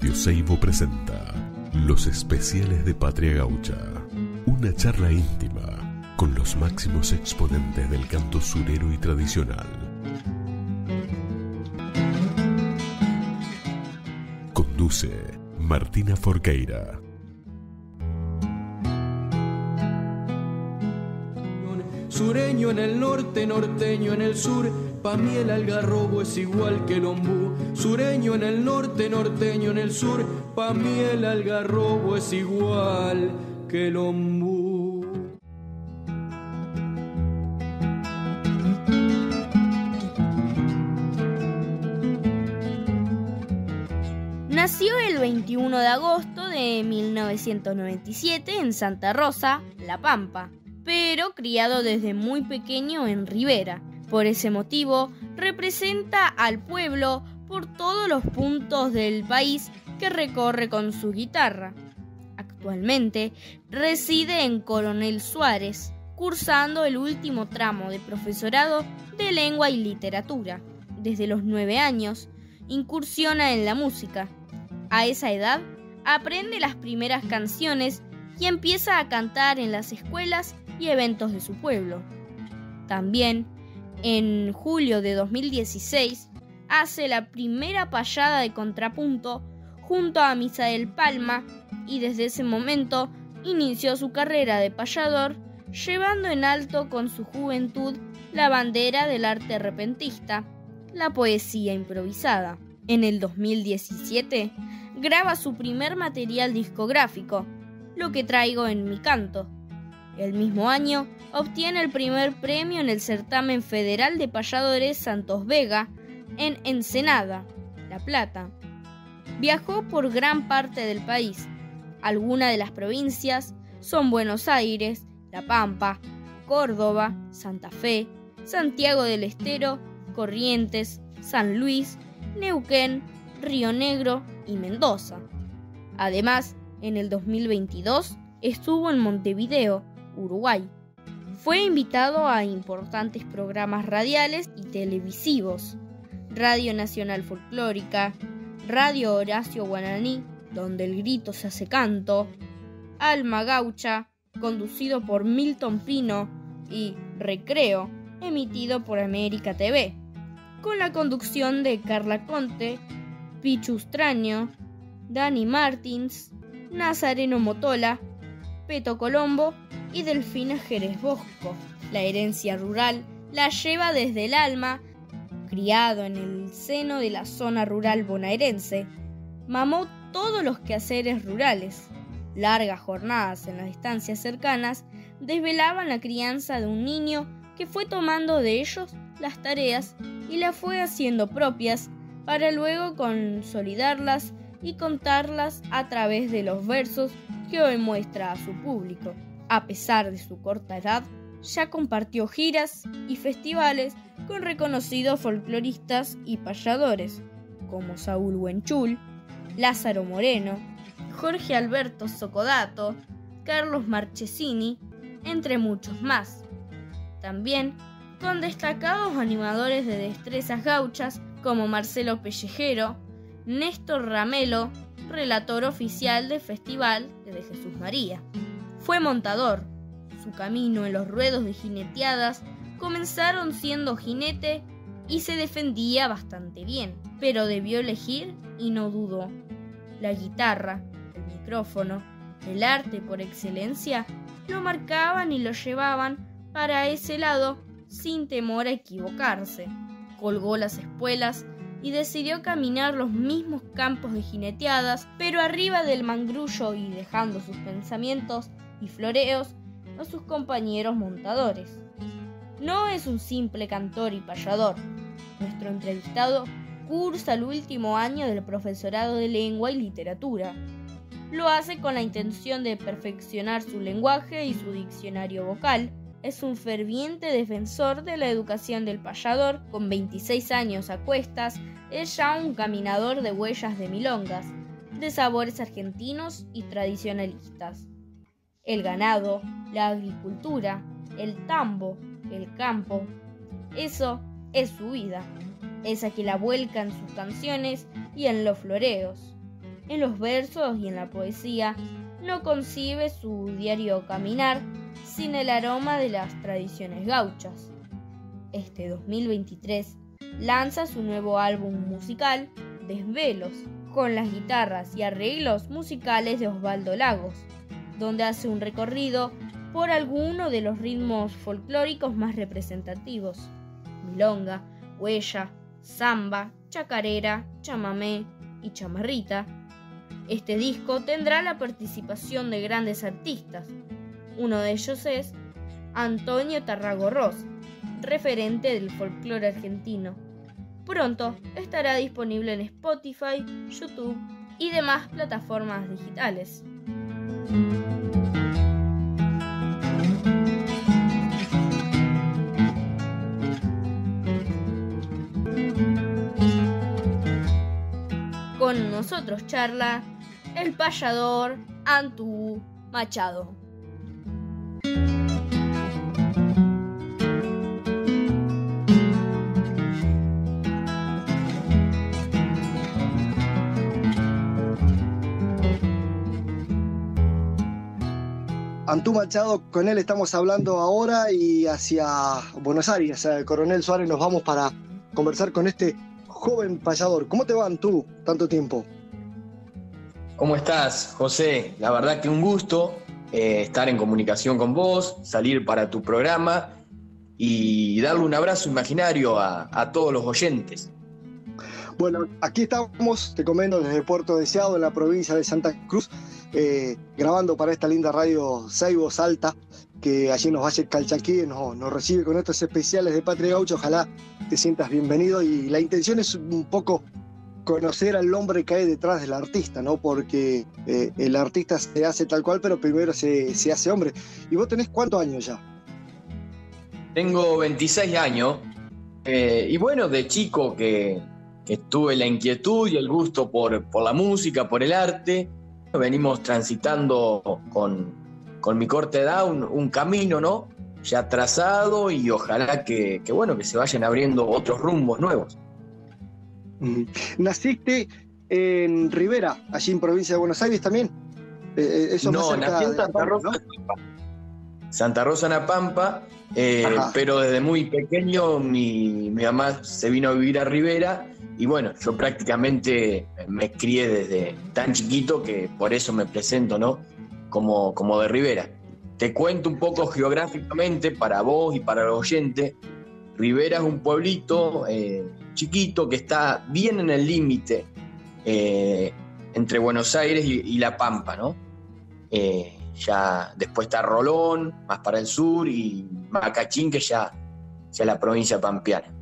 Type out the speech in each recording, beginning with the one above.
Radio Seibo presenta Los Especiales de Patria Gaucha. Una charla íntima con los máximos exponentes del canto surero y tradicional. Conduce Martina Forqueira. Sureño en el norte, norteño en el sur, pa' mí el algarrobo es igual que el ombú. Sureño en el norte, norteño en el sur, pa' mí el algarrobo es igual que el ombú. Nació el 21 de agosto de 1997 en Santa Rosa, La Pampa, pero criado desde muy pequeño en Rivera. Por ese motivo, representa al pueblo por todos los puntos del país que recorre con su guitarra. Actualmente reside en Coronel Suárez, cursando el último tramo de profesorado de lengua y literatura. Desde los nueve años, incursiona en la música. A esa edad, aprende las primeras canciones y empieza a cantar en las escuelas y eventos de su pueblo. También, en julio de 2016, hace la primera payada de contrapunto junto a Misael Palma y desde ese momento inició su carrera de payador llevando en alto con su juventud la bandera del arte repentista, la poesía improvisada. En el 2017 graba su primer material discográfico, Lo que traigo en mi canto. El mismo año obtiene el primer premio en el certamen federal de payadores Santos Vega en Ensenada, La Plata. Viajó por gran parte del país. Algunas de las provincias son Buenos Aires, La Pampa, Córdoba, Santa Fe, Santiago del Estero, Corrientes, San Luis, Neuquén, Río Negro y Mendoza. Además, en el 2022 estuvo en Montevideo, Uruguay. Fue invitado a importantes programas radiales y televisivos. Radio Nacional Folclórica, Radio Horacio Guaraní, donde el grito se hace canto, Alma Gaucha, conducido por Milton Pino, y Recreo, emitido por América TV, con la conducción de Carla Conte, Pichu Extraño, Dani Martins, Nazareno Motola, Peto Colombo y Delfina Jerez Bosco. La herencia rural la lleva desde el alma, criado en el seno de la zona rural bonaerense, mamó todos los quehaceres rurales. Largas jornadas en las estancias cercanas desvelaban la crianza de un niño que fue tomando de ellos las tareas y las fue haciendo propias para luego consolidarlas y contarlas a través de los versos que hoy muestra a su público. A pesar de su corta edad, ya compartió giras y festivales con reconocidos folcloristas y payadores como Saúl Huenchul, Lázaro Moreno, Jorge Alberto Socodato, Carlos Marchesini, entre muchos más. También con destacados animadores de destrezas gauchas como Marcelo Pellejero, Néstor Ramelo, relator oficial del Festival de Jesús María. Fue montador. Su camino en los ruedos de jineteadas comenzaron siendo jinete y se defendía bastante bien, pero debió elegir y no dudó. La guitarra, el micrófono, el arte por excelencia lo marcaban y lo llevaban para ese lado sin temor a equivocarse. Colgó las espuelas y decidió caminar los mismos campos de jineteadas, pero arriba del mangrullo y dejando sus pensamientos y floreos a sus compañeros montadores. No es un simple cantor y payador. Nuestro entrevistado cursa el último año del profesorado de lengua y literatura. Lo hace con la intención de perfeccionar su lenguaje y su diccionario vocal, es un ferviente defensor de la educación del payador, con 26 años a cuestas, es ya un caminador de huellas de milongas, de sabores argentinos y tradicionalistas. El ganado, la agricultura, el tambo, el campo, eso es su vida, esa que la vuelca en sus canciones y en los floreos. En los versos y en la poesía no concibe su diario caminar sin el aroma de las tradiciones gauchas. Este 2023 lanza su nuevo álbum musical, Desvelos, con las guitarras y arreglos musicales de Osvaldo Lagos, donde hace un recorrido por alguno de los ritmos folclóricos más representativos: milonga, huella, samba, chacarera, chamamé y chamarrita. Este disco tendrá la participación de grandes artistas. Uno de ellos es Antonio Tarragorros, referente del folclore argentino. Pronto estará disponible en Spotify, YouTube y demás plataformas digitales. Con nosotros charla el payador Antú Machado. Antú Machado, con él estamos hablando ahora y hacia Buenos Aires, Coronel Suárez, nos vamos para conversar con este joven payador. ¿Cómo te va, Antú, tanto tiempo? ¿Cómo estás, José? La verdad que un gusto eh, estar en comunicación con vos, salir para tu programa y darle un abrazo imaginario a, a todos los oyentes. Bueno, aquí estamos, te comento, desde Puerto Deseado, en la provincia de Santa Cruz, eh, grabando para esta linda radio Seibo Salta, que allí nos Valles Calchaquí nos, nos recibe con estos especiales de Patria Gaucho. Ojalá te sientas bienvenido y la intención es un poco conocer al hombre que hay detrás del artista, ¿no? Porque eh, el artista se hace tal cual, pero primero se, se, hace hombre. ¿Y vos tenés cuántos años ya? Tengo 26 años. Eh, y bueno, de chico que, que, tuve la inquietud y el gusto por, por la música, por el arte, venimos transitando con, con mi corta edad un, un, camino, ¿no? Ya trazado y ojalá que, que, bueno, que se vayan abriendo otros rumbos nuevos. ¿Naciste en Rivera, allí en provincia de Buenos Aires también? Eh, eso no, nací en Santa Rosa, ¿no? Santa Rosa en la Pampa, eh, pero desde muy pequeño mi, mi, mamá se vino a vivir a Rivera y bueno, yo prácticamente me crié desde tan chiquito que por eso me presento, ¿no? Como, como de Rivera. Te cuento un poco geográficamente para vos y para los oyentes. Rivera es un pueblito eh, chiquito que está bien en el límite eh, entre Buenos Aires y, y, La Pampa, ¿no? Eh, ya después está Rolón, más para el sur, y Macachín, que ya, ya la provincia pampeana.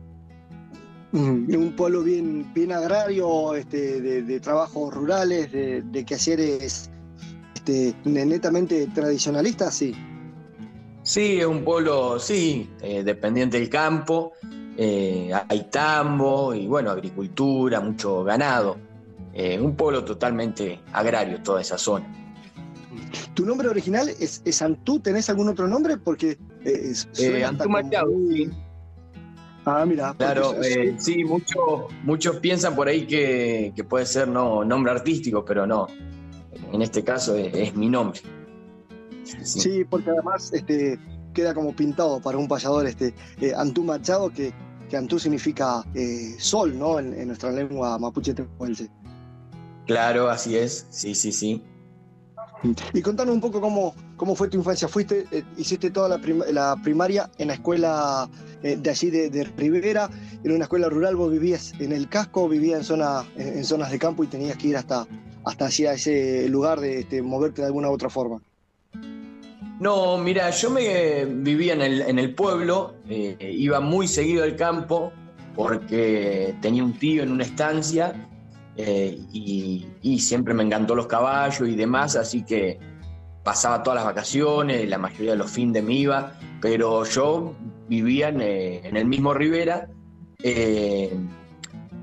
Un pueblo bien, bien agrario, este, de, de trabajos rurales, de, de quehaceres este, netamente tradicionalistas, sí. Sí, es un pueblo, sí, eh, dependiente del campo, eh, hay tambo y bueno, agricultura, mucho ganado. Eh, un pueblo totalmente agrario, toda esa zona. ¿Tu nombre original es, es Antú? ¿Tenés algún otro nombre? Porque eh, Antú Machado, sí. Ah, mira. Claro, eh, sí, mucho, muchos piensan por ahí que, que, puede ser no nombre artístico, pero no. En este caso es, es mi nombre. Sí. sí. porque además este, queda como pintado para un payador este, eh, Antú Machado, que, que Antú significa eh, sol, ¿no? En, en, nuestra lengua mapuche tehuelche. Claro, así es, sí, sí, sí. Y contanos un poco cómo, cómo fue tu infancia. Fuiste, eh, hiciste toda la, prim la, primaria en la escuela eh, de allí de, de, Rivera, en una escuela rural. Vos vivías en el casco, vivías en, zona, en, en zonas de campo y tenías que ir hasta, hasta hacia ese lugar de este, moverte de alguna u otra forma. No, mira, yo me vivía en el, en el pueblo, eh, iba muy seguido al campo porque tenía un tío en una estancia eh, y, siempre me encantó los caballos y demás, así que pasaba todas las vacaciones, la mayoría de los fines me iba, pero yo vivía en, eh, el mismo Rivera eh,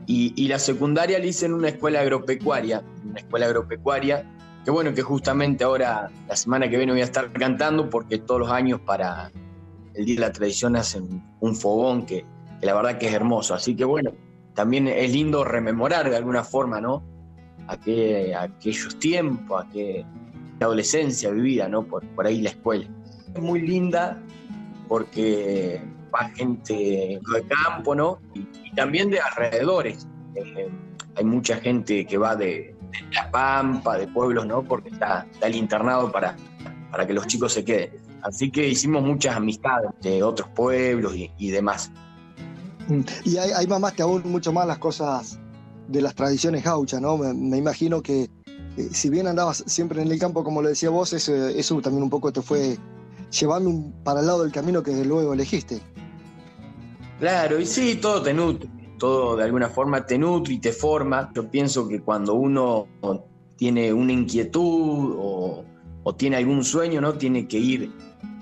y, y, la secundaria la hice en una escuela agropecuaria, una escuela agropecuaria, que bueno, que justamente ahora, la semana que viene voy a estar cantando porque todos los años para el Día de la Tradición hacen un fogón que, que la verdad que es hermoso, así que bueno, también es lindo rememorar de alguna forma, ¿no? aquellos tiempos, aquella adolescencia vivida, ¿no? Por, por ahí la escuela. Es muy linda porque va gente de campo, ¿no? Y, también de alrededores. Eh, hay mucha gente que va de, La Pampa, de pueblos, ¿no? Porque está, el internado para, para que los chicos se queden. Así que hicimos muchas amistades de otros pueblos y, demás. Y ahí, mamaste aún mucho más las cosas de las tradiciones gauchas, ¿no? Me, imagino que eh, si bien andabas siempre en el campo, como lo decía vos, eso, eso también un poco te fue llevando para el lado del camino que desde luego elegiste. Claro, y sí, todo te nutre, todo de alguna forma te nutre y te forma. Yo pienso que cuando uno tiene una inquietud o, tiene algún sueño, ¿no? Tiene que ir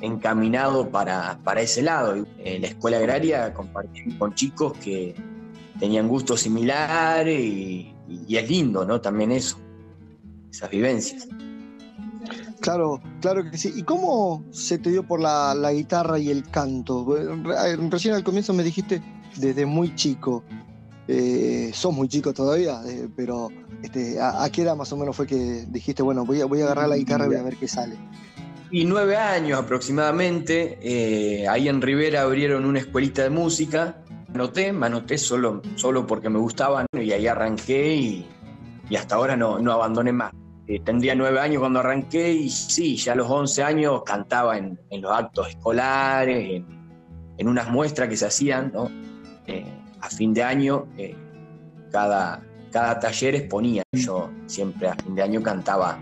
encaminado para, para ese lado. En la escuela agraria compartí con chicos que tenían gustos similares y, es lindo, ¿no? También eso, esas vivencias. Claro, claro que sí. ¿Y cómo se te dio por la, guitarra y el canto? Recién al comienzo me dijiste desde muy chico. Eh, sos muy chico todavía, eh, pero este, ¿a, qué edad más o menos fue que dijiste, bueno, voy a, voy a agarrar la guitarra y voy a ver qué sale? Y nueve años aproximadamente, eh, ahí en Rivera abrieron una escuelita de música. Anoté, me anoté solo, solo porque me gustaban y ahí arranqué y, hasta ahora no, no abandoné más. Eh, tendría nueve años cuando arranqué y sí, ya a los once años cantaba en, los actos escolares, en, unas muestras que se hacían, ¿no? Eh, a fin de año, cada, cada taller exponía. Yo siempre a fin de año cantaba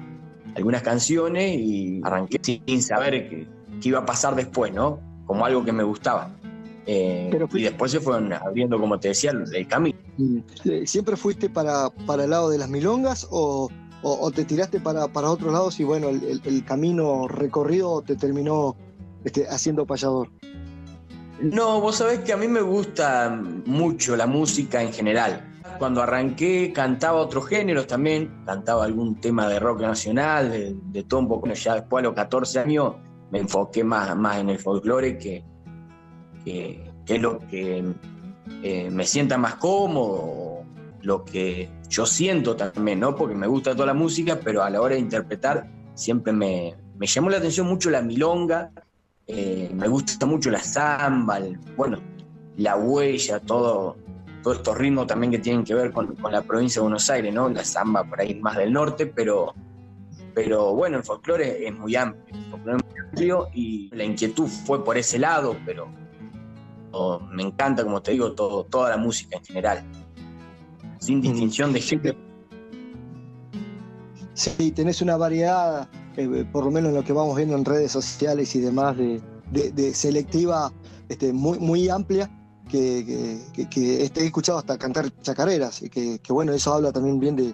algunas canciones y arranqué sin saber qué, iba a pasar después, ¿no? Como algo que me gustaba. y después se fueron abriendo, como te decía, el, camino. ¿Siempre fuiste para, para el lado de las milongas o, o, te tiraste para, para, otros lados y bueno, el, camino recorrido te terminó este, haciendo payador? No, vos sabés que a mí me gusta mucho la música en general. Cuando arranqué cantaba otros géneros también, cantaba algún tema de rock nacional, de, todo un poco. Ya después a los 14 años me enfoqué más, más en el folclore que, que, es lo que eh, me sienta más cómodo, lo que yo siento también, ¿no? Porque me gusta toda la música, pero a la hora de interpretar siempre me, llamó la atención mucho la milonga, eh, me gusta mucho la samba, bueno, la huella, todo, todos estos ritmos también que tienen que ver con, la provincia de Buenos Aires, ¿no? La samba por ahí más del norte, pero, pero bueno, el folclore es muy amplio, el folclore es muy amplio y la inquietud fue por ese lado, pero me encanta, como te digo, todo, toda la música en general sin distinción de gente. Sí, tenés una variedad, eh, por lo menos lo que vamos viendo en redes sociales y demás, de, selectiva este, muy, muy amplia, que, que, he escuchado hasta cantar chacareras, y que, bueno, eso habla también bien de,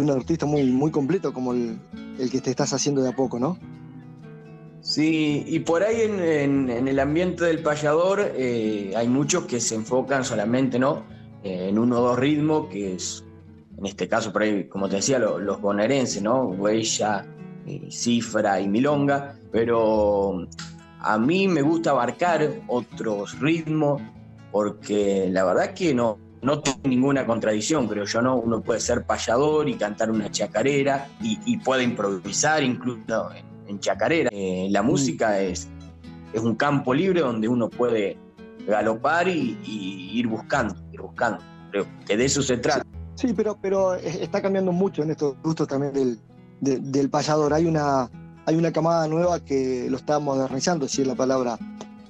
un artista muy, muy completo como el, que te estás haciendo de a poco, ¿no? Sí, y por ahí en, el ambiente del payador eh, hay muchos que se enfocan solamente, ¿no? en uno o dos ritmos, que es, en este caso, por ahí, como te decía, los bonaerenses, ¿no? Huella, eh, cifra y milonga, pero a mí me gusta abarcar otros ritmos porque la verdad que no, no tengo ninguna contradicción, creo yo, ¿no? Uno puede ser payador y cantar una chacarera y, puede improvisar incluso en, chacarera. Eh, la música es, es un campo libre donde uno puede galopar y, ir buscando, ir buscando. Creo que de eso se trata. Sí, pero, pero está cambiando mucho en estos gustos también del, del payador. Hay una, hay una camada nueva que lo está modernizando, si es la palabra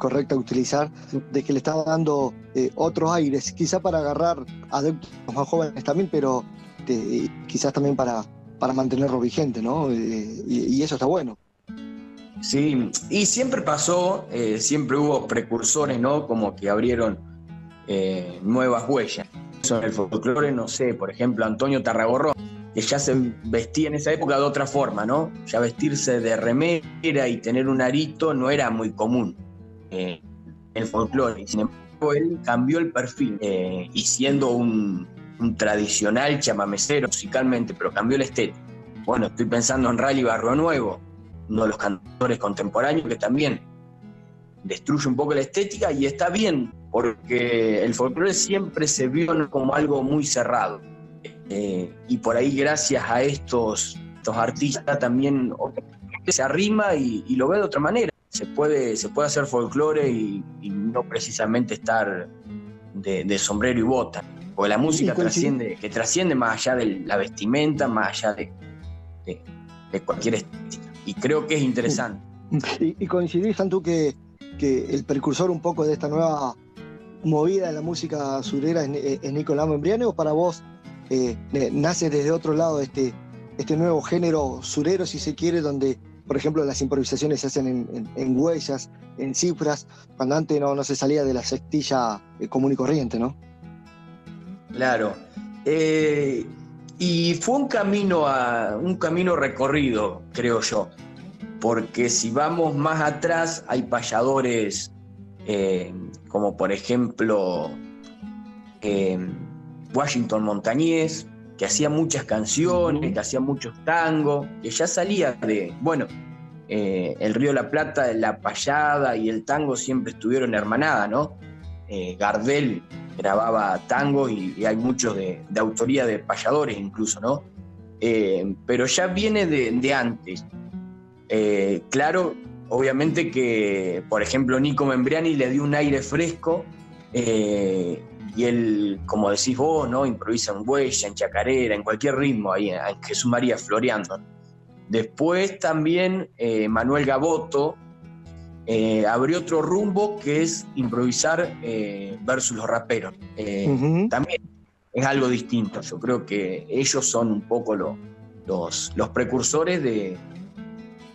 correcta utilizar, de que le está dando eh, otros aires, quizá para agarrar adeptos más jóvenes también, pero eh, quizás también para, para mantenerlo vigente, ¿no? Eh, y, eso está bueno. Sí, y siempre pasó, siempre hubo precursores, ¿no? Como que abrieron eh, nuevas huellas. Eso en el folclore, no sé, por ejemplo, Antonio Tarragorrón, que ya se vestía en esa época de otra forma, ¿no? Ya vestirse de remera y tener un arito no era muy común eh, el folclore. Sin embargo, él cambió el perfil y siendo un, tradicional chamamecero musicalmente, pero cambió la estética. Bueno, estoy pensando en Rally Barro Nuevo, uno de los cantores contemporáneos que también destruye un poco la estética y está bien, porque el folclore siempre se vio como algo muy cerrado. Eh, y por ahí, gracias a estos artistas, también se arrima y, lo ve de otra manera. Se puede, se puede hacer folclore y, no precisamente estar de, sombrero y bota. Porque la música trasciende, que trasciende más allá de la vestimenta, más allá de, de, cualquier estética. Y creo que es interesante. ¿Y, y coincidís, tanto que, que el precursor un poco de esta nueva movida de la música surera es, Nicolás Membriane o para vos eh, nace desde otro lado este, este nuevo género surero, si se quiere, donde, por ejemplo, las improvisaciones se hacen en, huellas, en cifras, cuando antes no, no se salía de la sextilla eh, común y corriente, ¿no? Claro. Eh, y fue un camino, a, un camino recorrido, creo yo, porque si vamos más atrás hay payadores como por ejemplo Washington Montañés, que hacía muchas canciones, que hacía muchos tangos, que ya salía de, bueno, eh, el Río de la Plata, la payada y el tango siempre estuvieron hermanadas, ¿no? Eh, Gardel grababa tango y, hay muchos de, autoría de payadores incluso, ¿no? Eh, pero ya viene de, antes. claro, obviamente que, por ejemplo, Nico Membriani le dio un aire fresco y él, como decís vos, ¿no? improvisa en huella, en chacarera, en cualquier ritmo ahí, en Jesús María floreando. Después también eh, Manuel Gaboto eh, abrió otro rumbo que es improvisar eh, versus los raperos. También es algo distinto. Yo creo que ellos son un poco los, los precursores de,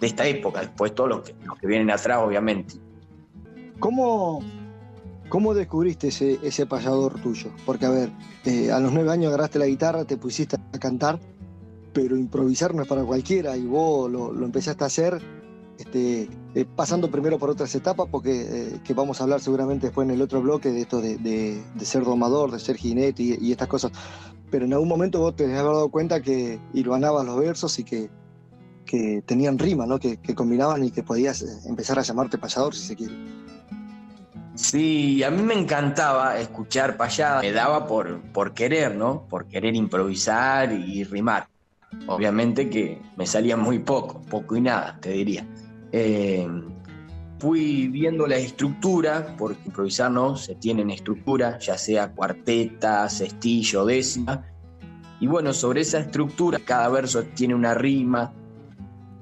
esta época, después todos los que, los que vienen atrás, obviamente. ¿Cómo, ¿Cómo descubriste ese, ese payador tuyo? Porque, a ver, eh, a los nueve años agarraste la guitarra, te pusiste a cantar, pero improvisar no es para cualquiera y vos lo, empezaste a hacer este, eh, pasando primero por otras etapas, porque eh, que vamos a hablar seguramente después en el otro bloque de esto de, ser domador, de ser jinete y, estas cosas. Pero en algún momento vos te has dado cuenta que ganabas los versos y que, que tenían rima, ¿no? que, que combinaban y que podías empezar a llamarte payador si se quiere. Sí, a mí me encantaba escuchar payada, me daba por, por querer, ¿no? Por querer improvisar y rimar. Obviamente que me salía muy poco, poco y nada, te diría. Eh, fui viendo la estructura, porque improvisar no se tienen estructura, ya sea cuarteta, cestillo, décima. Y bueno, sobre esa estructura, cada verso tiene una rima,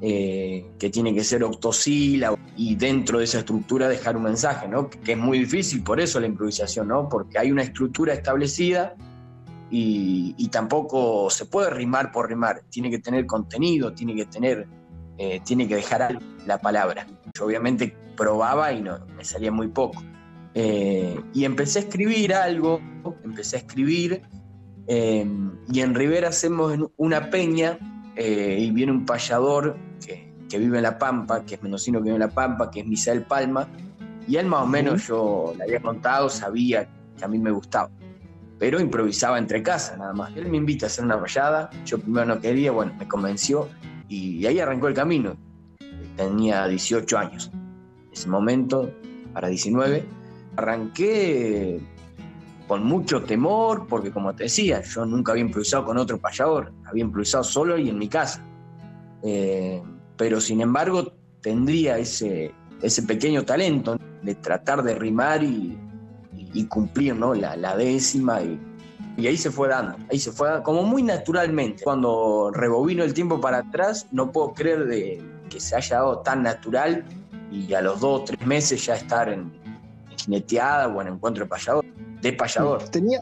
eh, que tiene que ser octosílabo y dentro de esa estructura dejar un mensaje, ¿no? Que es muy difícil, por eso la improvisación, ¿no? Porque hay una estructura establecida y, tampoco se puede rimar por rimar, tiene que tener contenido, tiene que tener, eh, tiene que dejar la palabra. Yo obviamente probaba y no, me salía muy poco. Eh, y empecé a escribir algo, empecé a escribir, y en Rivera hacemos una peña y viene un payador que vive en La Pampa, que es menocino que vive en La Pampa, que es Misael Palma, y él más o menos yo le había contado, sabía que a mí me gustaba, pero improvisaba entre casas nada más. Él me invita a hacer una rayada, yo primero no quería, bueno, me convenció y ahí arrancó el camino. Tenía 18 años. En ese momento, para 19, arranqué con mucho temor, porque como te decía, yo nunca había improvisado con otro payador, había improvisado solo y en mi casa. Eh, pero sin embargo tendría ese, ese pequeño talento de tratar de rimar y, cumplir ¿no? la, décima y, ahí se fue dando, ahí se fue como muy naturalmente. Cuando rebobino el tiempo para atrás, no puedo creer de que se haya dado tan natural y a los dos o tres meses ya estar en, jineteada o en encuentro de payador. De payador. Tenía,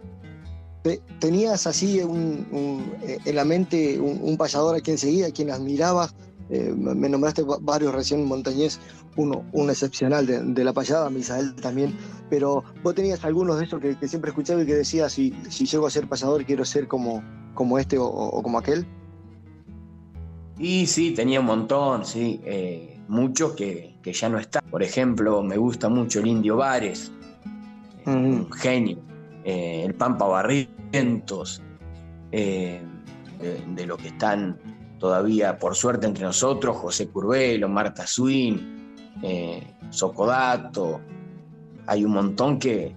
¿Tenías así en la mente un, un, payador a quien seguía, a quien admirabas, eh, me nombraste varios recién montañés, uno, un excepcional de, la payada, Misael también, pero vos tenías algunos de esos que, siempre escuchaba y que decías, si, si llego a ser payador quiero ser como, como este o, como aquel. Y sí, tenía un montón, sí, eh, muchos que, ya no están. Por ejemplo, me gusta mucho el Indio Vares, un genio, eh, el Pampa Barrientos, de, de lo que están todavía, por suerte, entre nosotros, José Curvelo, Marta Swin, eh, Socodato, hay un montón que,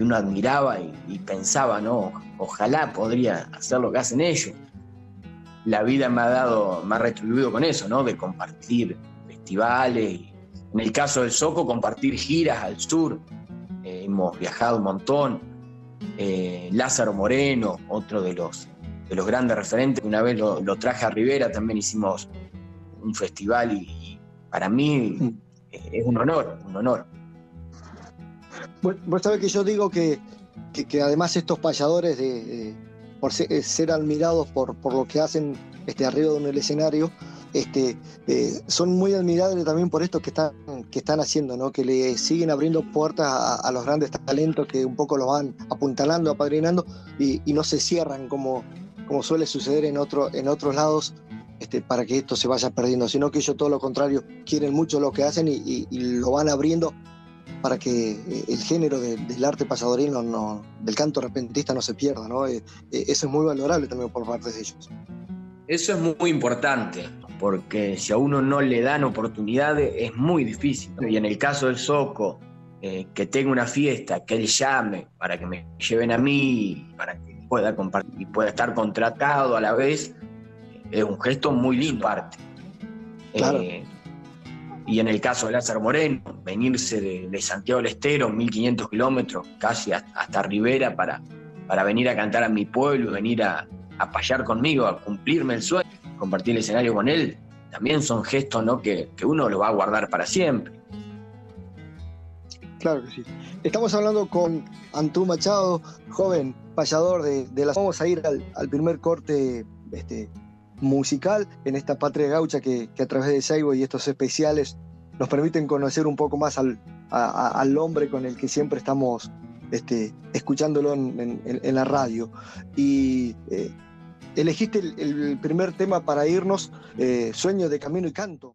uno admiraba y, pensaba, ¿no? ojalá podría hacer lo que hacen ellos. La vida me ha dado, me ha retribuido con eso, ¿no? De compartir festivales, en el caso del Soco, compartir giras al sur. Eh, hemos viajado un montón. Eh, Lázaro Moreno, otro de los, de los grandes referentes, una vez lo, traje a Rivera, también hicimos un festival y, para mí mm. es un honor, un honor. Vos sabés que yo digo que, que, además estos payadores, de, por eh, ser, admirados por, por, lo que hacen este, arriba de un escenario, este, eh, son muy admirables también por esto que están, que están haciendo, ¿no? que le siguen abriendo puertas a, los grandes talentos que un poco los van apuntalando, apadrinando y, no se cierran como, como suele suceder en, otro, en otros lados. Este, para que esto se vaya perdiendo, sino que ellos todo lo contrario quieren mucho lo que hacen y lo van abriendo para que eh, el género del arte pasadorino, no, del canto repentista no se pierda, ¿no? Eh, eh, eso es muy valorable también por parte de ellos. Eso es muy importante, porque si a uno no le dan oportunidades es muy difícil. Y en el caso del Soco, que tenga una fiesta, que él llame para que me lleven a mí, para que pueda compartir y pueda estar contratado a la vez, es un gesto muy lindo. Claro. Y en el caso de Lázaro Moreno, venirse de, Santiago del Estero, 1500 kilómetros, casi hasta, Rivera, para, para venir a cantar a mi pueblo, venir a, a payar conmigo, a cumplirme el sueño, compartir el escenario con él, también son gestos ¿no? que, uno lo va a guardar para siempre. Claro que sí. Estamos hablando con Antú Machado, joven payador de, de las... Vamos a ir al, primer corte este, musical en esta patria gaucha que, a través de Seibo y estos especiales nos permiten conocer un poco más al, al hombre con el que siempre estamos este, escuchándolo en, la radio. Y eh, elegiste el, primer tema para irnos, eh, Sueño de Camino y Canto.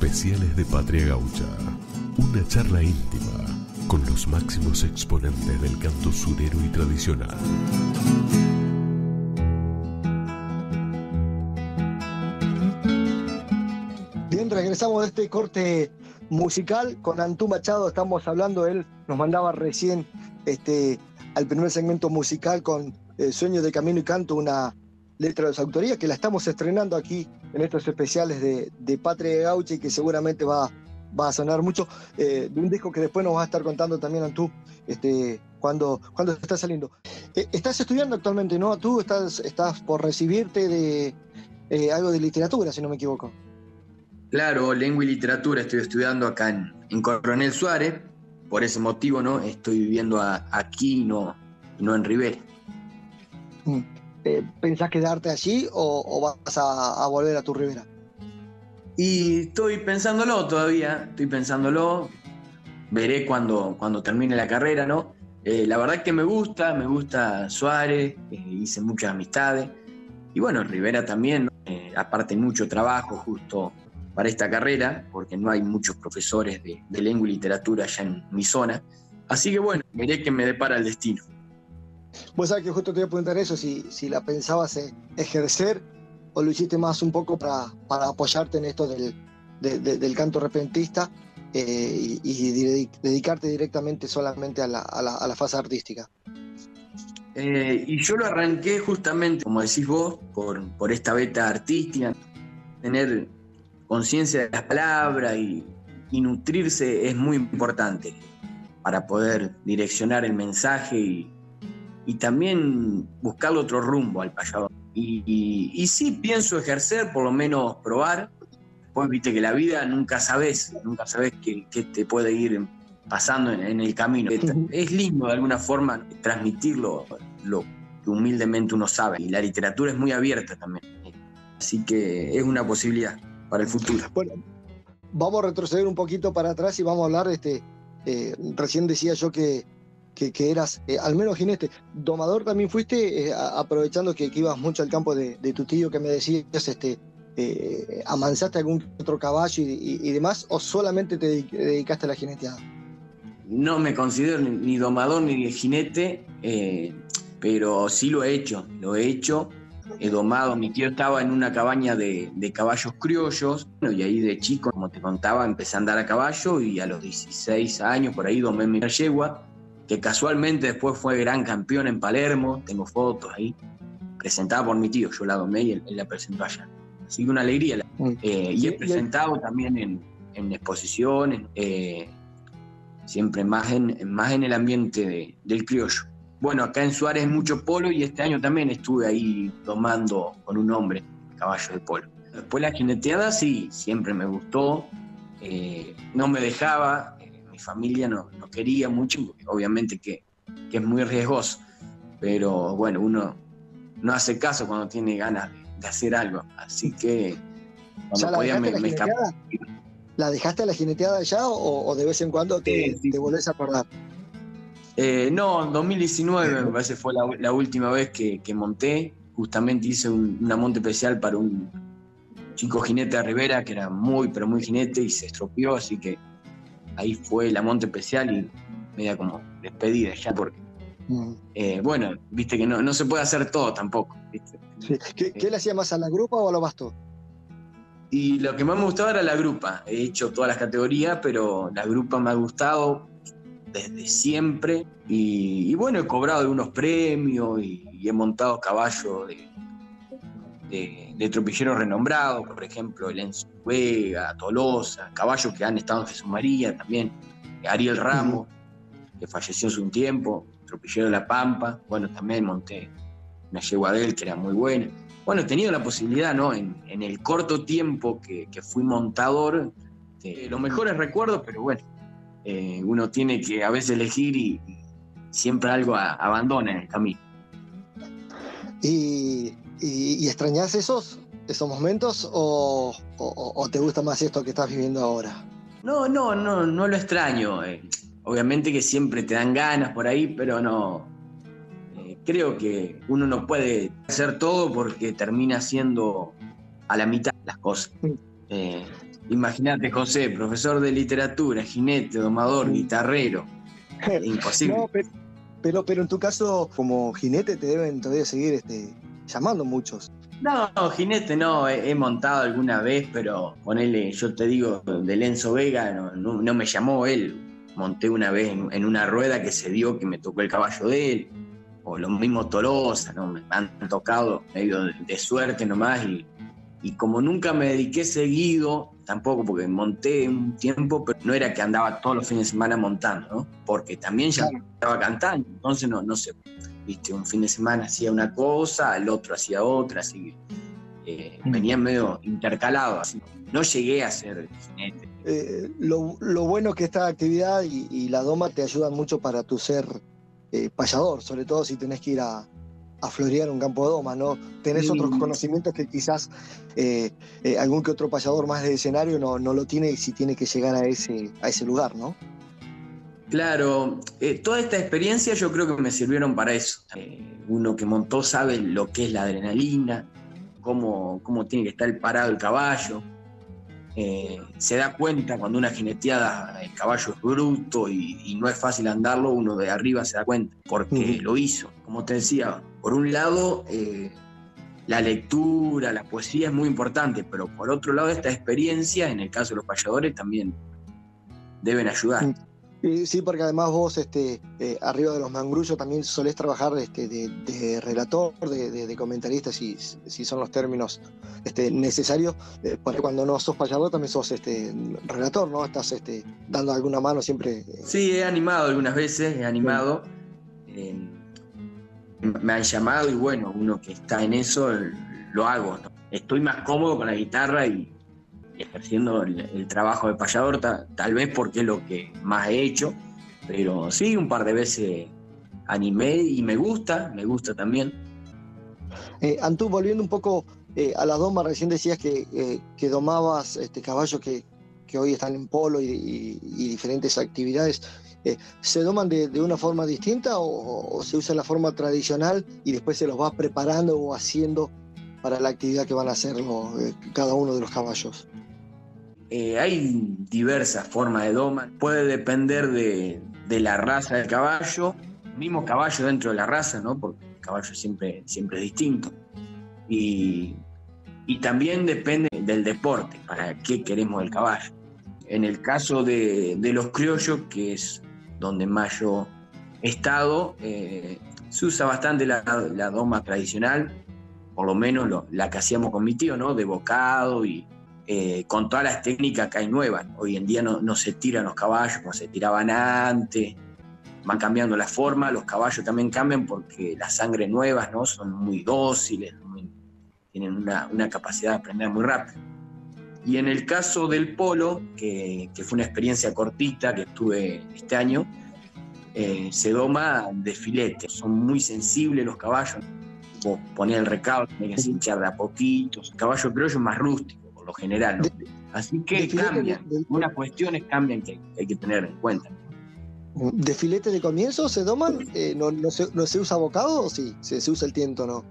Especiales de Patria Gaucha. Una charla íntima con los máximos exponentes del canto surero y tradicional. Bien, regresamos de este corte musical con Antú Machado. Estamos hablando, él nos mandaba recién este, al primer segmento musical con eh, Sueño de Camino y Canto, una letra de su autoría que la estamos estrenando aquí en estos especiales de, de Patria Gaucha y que seguramente va, va a sonar mucho, eh, de un disco que después nos va a estar contando también Antú este, cuando, cuando está saliendo. Eh, estás estudiando actualmente, ¿no? Tú estás, estás por recibirte de eh, algo de literatura, si no me equivoco. Claro, lengua y literatura estoy estudiando acá en, Coronel Suárez, por ese motivo, ¿no? Estoy viviendo aquí, no, no en Rivera. Mm. Eh, ¿Pensás quedarte allí o, vas a, volver a tu Rivera? Y estoy pensándolo todavía, estoy pensándolo. Veré cuando, cuando termine la carrera, ¿no? Eh, la verdad es que me gusta, me gusta Suárez, eh, hice muchas amistades. Y bueno, Rivera también, aparte mucho trabajo justo para esta carrera, porque no hay muchos profesores de, de lengua y literatura allá en mi zona. Así que bueno, veré qué me depara el destino. Vos sabés que justo te voy a preguntar eso, si, si la pensabas ejercer o lo hiciste más un poco para, para apoyarte en esto del, del canto repentista eh, y, dedicarte directamente solamente a la, a la, a la fase artística. Eh, y yo lo arranqué justamente, como decís vos, por, por esta beta artística, tener conciencia de las palabras y, y, nutrirse es muy importante para poder direccionar el mensaje y, y también buscarle otro rumbo al payador. Y, y, sí pienso ejercer, por lo menos probar, pues viste que la vida nunca sabes, nunca sabes qué, te puede ir pasando en, el camino. Es lindo de alguna forma transmitirlo lo que humildemente uno sabe. Y la literatura es muy abierta también. Así que es una posibilidad para el futuro. Bueno, vamos a retroceder un poquito para atrás y vamos a hablar, este, eh, recién decía yo que que, eras eh, al menos jinete. Domador también fuiste, eh, aprovechando que, ibas mucho al campo de, tu tío que me decías, este, eh, ¿amansaste algún otro caballo y, demás o solamente te dedicaste a la jineteada? No me considero ni, domador ni jinete. pero sí lo he hecho, lo he hecho, he domado, mi tío estaba en una cabaña de, caballos criollos, y ahí de chico, como te contaba, empecé a andar a caballo y a los 16 años por ahí domé mi yegua, que casualmente después fue gran campeón en Palermo, tengo fotos ahí, presentada por mi tío, yo la domé y él, la presentó allá. Así que una alegría. Mm. Eh, y he presentado también en, exposiciones, eh, siempre más en, más en el ambiente del criollo. Bueno, acá en Suárez mucho polo y este año también estuve ahí tomando con un hombre caballo de polo. Después la jineteada sí, siempre me gustó, eh, no me dejaba, familia no, no, quería mucho, obviamente que, que es muy riesgoso, pero bueno, uno no hace caso cuando tiene ganas de, hacer algo. Así que cuando podía me, me ¿La dejaste a la jineteada ya o, de vez en cuando te, volvés a acordar? Eh, no, en 2019 me parece fue la, última vez que, monté. Justamente hice una monte especial para un chico jinete de Rivera que era muy, pero muy jinete y se estropeó, así que ahí fue la monte especial y media como despedida ya porque eh, bueno, viste que no, no se puede hacer todo tampoco. ¿Qué, le hacía más a la grupa o a lo bastó? Y lo que más me gustaba era la grupa. He hecho todas las categorías, pero la grupa me ha gustado desde siempre. Y, bueno, he cobrado algunos premios y, he montado caballos de, de, tropilleros renombrados, por ejemplo, el Enzo Vega, Tolosa, caballos que han estado en Jesús María también, Ariel Ramos, que falleció hace un tiempo. Tropillero de la Pampa, bueno, también monté una yegua de él que era muy buena. Bueno, he tenido la posibilidad, ¿no? En, el corto tiempo que, fui montador, los mejores recuerdos, pero bueno, eh, uno tiene que a veces elegir y, siempre algo abandona en el camino. ¿Y, y, extrañas esos, esos momentos o, te gusta más esto que estás viviendo ahora? No, no, no, no lo extraño. Eh Obviamente que siempre te dan ganas por ahí, pero no. Eh, creo que uno no puede hacer todo porque termina siendo a la mitad las cosas. Eh, Imagínate, José, profesor de literatura, jinete, domador, guitarrero. Imposible. pero, pero, en tu caso, como jinete, te deben todavía seguir este, llamando muchos. No, jinete no, he, montado alguna vez, pero ponele, yo te digo, de Lenzo Vega, no me llamó él, monté una vez en, una rueda que se dio que me tocó el caballo de él, o lo mismo Tolosa, ¿no? me han tocado medio de, suerte nomás, y, y, como nunca me dediqué seguido, tampoco porque monté un tiempo, pero no era que andaba todos los fines de semana montando, ¿no? porque también ya estaba cantando, entonces no, no sé, viste, un fin de semana hacía una cosa, el otro hacía otra, así eh, mm. venía medio intercalado, así. No llegué a ser jinete eh, lo, bueno que esta actividad y, la doma te ayudan mucho para tu ser eh, payador, sobre todo si tenés que ir a, a florear un campo de doma, ¿no? Tenés otros conocimientos que quizás eh, algún que otro payador más de escenario no, no lo tiene si tiene que llegar a ese, a ese lugar, ¿no? Claro, toda esta experiencia yo creo que me sirvieron para eso. uno que montó sabe lo que es la adrenalina, cómo, cómo tiene que estar parado el caballo, eh, se da cuenta cuando una jineteada, el caballo es bruto y, no es fácil andarlo, uno de arriba se da cuenta, porque lo hizo. Como te decía, por un lado, eh, la lectura, la poesía es muy importante, pero por otro lado, esta experiencia, en el caso de los payadores, también deben ayudar. Sí, porque además vos, este, eh, arriba de los mangrullos, también solés trabajar este, de, relator, de, comentarista, si, si, son los términos este, necesarios. Eh, porque cuando no sos payador, también sos este, relator, ¿no? Estás este, dando alguna mano siempre. Eh. Sí, he animado algunas veces, he animado. me han llamado y bueno, uno que está en eso, lo hago. Estoy más cómodo con la guitarra y, ejerciendo el, trabajo de payador, tal vez porque es lo que más he hecho, pero sí, un par de veces animé y me gusta, me gusta también. Eh, Antú, volviendo un poco eh, a la doma, recién decías que, eh, que domabas este, caballos que, que, hoy están en polo y, diferentes actividades. ¿Se doman de, una forma distinta o, se usa la forma tradicional y después se los va preparando o haciendo para la actividad que van a hacer cada uno de los caballos? Eh, hay diversas formas de doma, puede depender de, la raza del caballo, mismo caballo dentro de la raza, ¿no? Porque caballo siempre, siempre es distinto. Y, también depende del deporte, para qué queremos el caballo. En el caso de, los criollos, que es donde más yo estado, eh, se usa bastante la, doma tradicional, por lo menos la que hacíamos con mi tío, ¿no? De bocado y eh, con todas las técnicas que hay nuevas. Hoy en día no, se tiran los caballos como se tiraban antes, van cambiando la forma, los caballos también cambian porque las sangre nuevas, ¿no? Son muy dóciles, tienen una, capacidad de aprender muy rápido. Y en el caso del polo, que, que fue una experiencia cortita que tuve este año, eh, se doma de filete. Son muy sensibles los caballos. Ponés el recado, tenés que hinchar de a poquitos. El caballo criollo es más rústico, lo general. Así que cambian. Unas cuestiones cambian que hay que tener en cuenta. ¿De filete de comienzo se doman? Eh, ¿no, se, usa bocado o sí? ¿Se, usa el tiento no?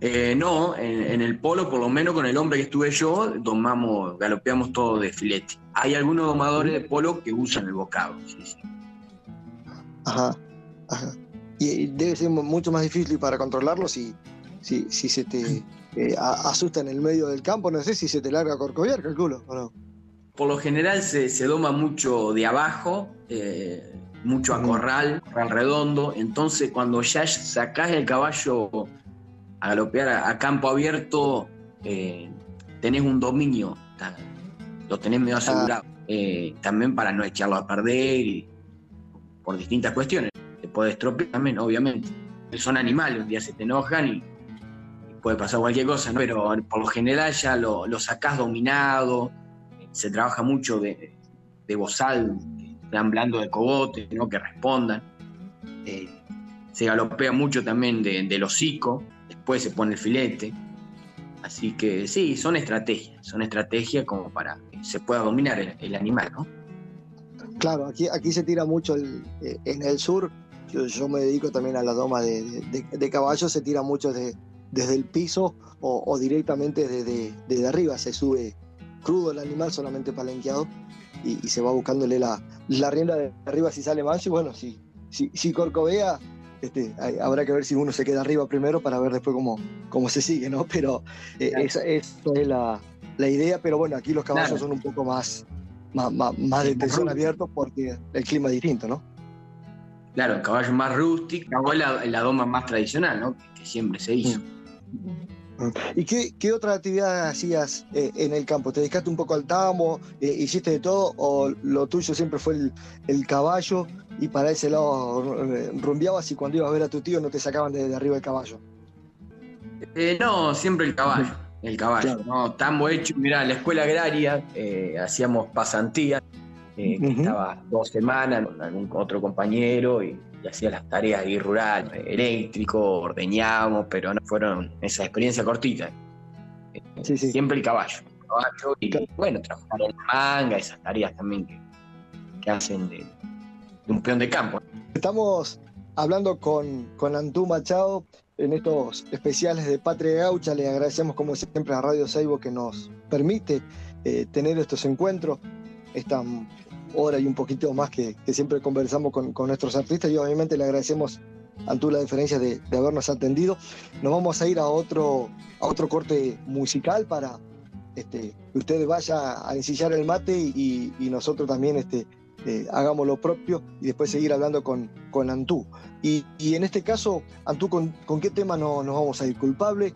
Eh, no, en, el polo, por lo menos con el hombre que estuve yo, domamos, galopeamos todo de filete. Hay algunos domadores de polo que usan el bocado. Sí, sí. Ajá, Y debe ser mucho más difícil para controlarlo si, si, si se te eh, asusta en el medio del campo. No sé si se te larga corcoviar, calculo, o no. Por lo general se, doma mucho de abajo, eh, mucho a corral, corral redondo. Entonces, cuando ya sacás el caballo a galopear a, campo abierto, eh, tenés un dominio, lo tenés medio ah. asegurado. también para no echarlo a perder y, por distintas cuestiones. Te puede estropear también, obviamente. Son animales, un día se te enojan y, puede pasar cualquier cosa, pero por lo general ya lo, lo sacás dominado, se trabaja mucho de, de bozal, blando de cogote, ¿no? que respondan. Eh, se galopea mucho también de, del hocico, después se pone el filete. Así que sí, son estrategias, son estrategias como para que se pueda dominar el, el animal, ¿no? Claro, aquí, aquí se tira mucho eh, en el sur. Yo, me dedico también a la doma de, caballos, se tira mucho desde el piso o, directamente desde, desde, arriba. Se sube crudo el animal, solamente palenqueado, y, se va buscándole la, la, rienda de arriba si sale mancho. Y bueno, si, si, si corcovea, este, habrá que ver si uno se queda arriba primero para ver después cómo, cómo se sigue, ¿no? Pero eh, esa, es la, idea. Pero bueno, aquí los caballos son un poco más más, más, de tensión abierto porque el clima es distinto, ¿no? Claro, el caballo más rústico, la, la doma más tradicional, ¿no? Que, siempre se hizo. Mm. ¿Y qué, qué, otra actividad hacías eh, en el campo? ¿Te dedicaste un poco al tamo? Eh, ¿Hiciste de todo? ¿O lo tuyo siempre fue el, el caballo y para ese lado eh, rumbiabas y cuando ibas a ver a tu tío no te sacaban de, arriba el caballo? no, siempre el caballo el caballo, ¿no? Tambo hecho, mira, en la escuela agraria eh, hacíamos pasantías, eh, que estaba dos semanas con algún otro compañero y, hacía las tareas ahí rural, eléctrico, ordeñábamos, pero no fueron esa experiencia cortita. Eh, siempre el caballo, caballo y bueno, trabajar en manga, esas tareas también que, hacen de, un peón de campo. Estamos hablando con, con Antú Machado, en estos especiales de Patria Gaucha. Le agradecemos como siempre a Radio Seibo que nos permite eh, tener estos encuentros, esta hora y un poquito más que, siempre conversamos con, nuestros artistas y obviamente le agradecemos a tú la diferencia de, habernos atendido. Nos vamos a ir a otro, a otro corte musical para este, que ustedes vaya a ensillar el mate y, nosotros también este, eh, hagamos lo propio y después seguir hablando con, con Antú. Y, en este caso, Antú, ¿con, qué tema nos vamos a ir? ¿Culpable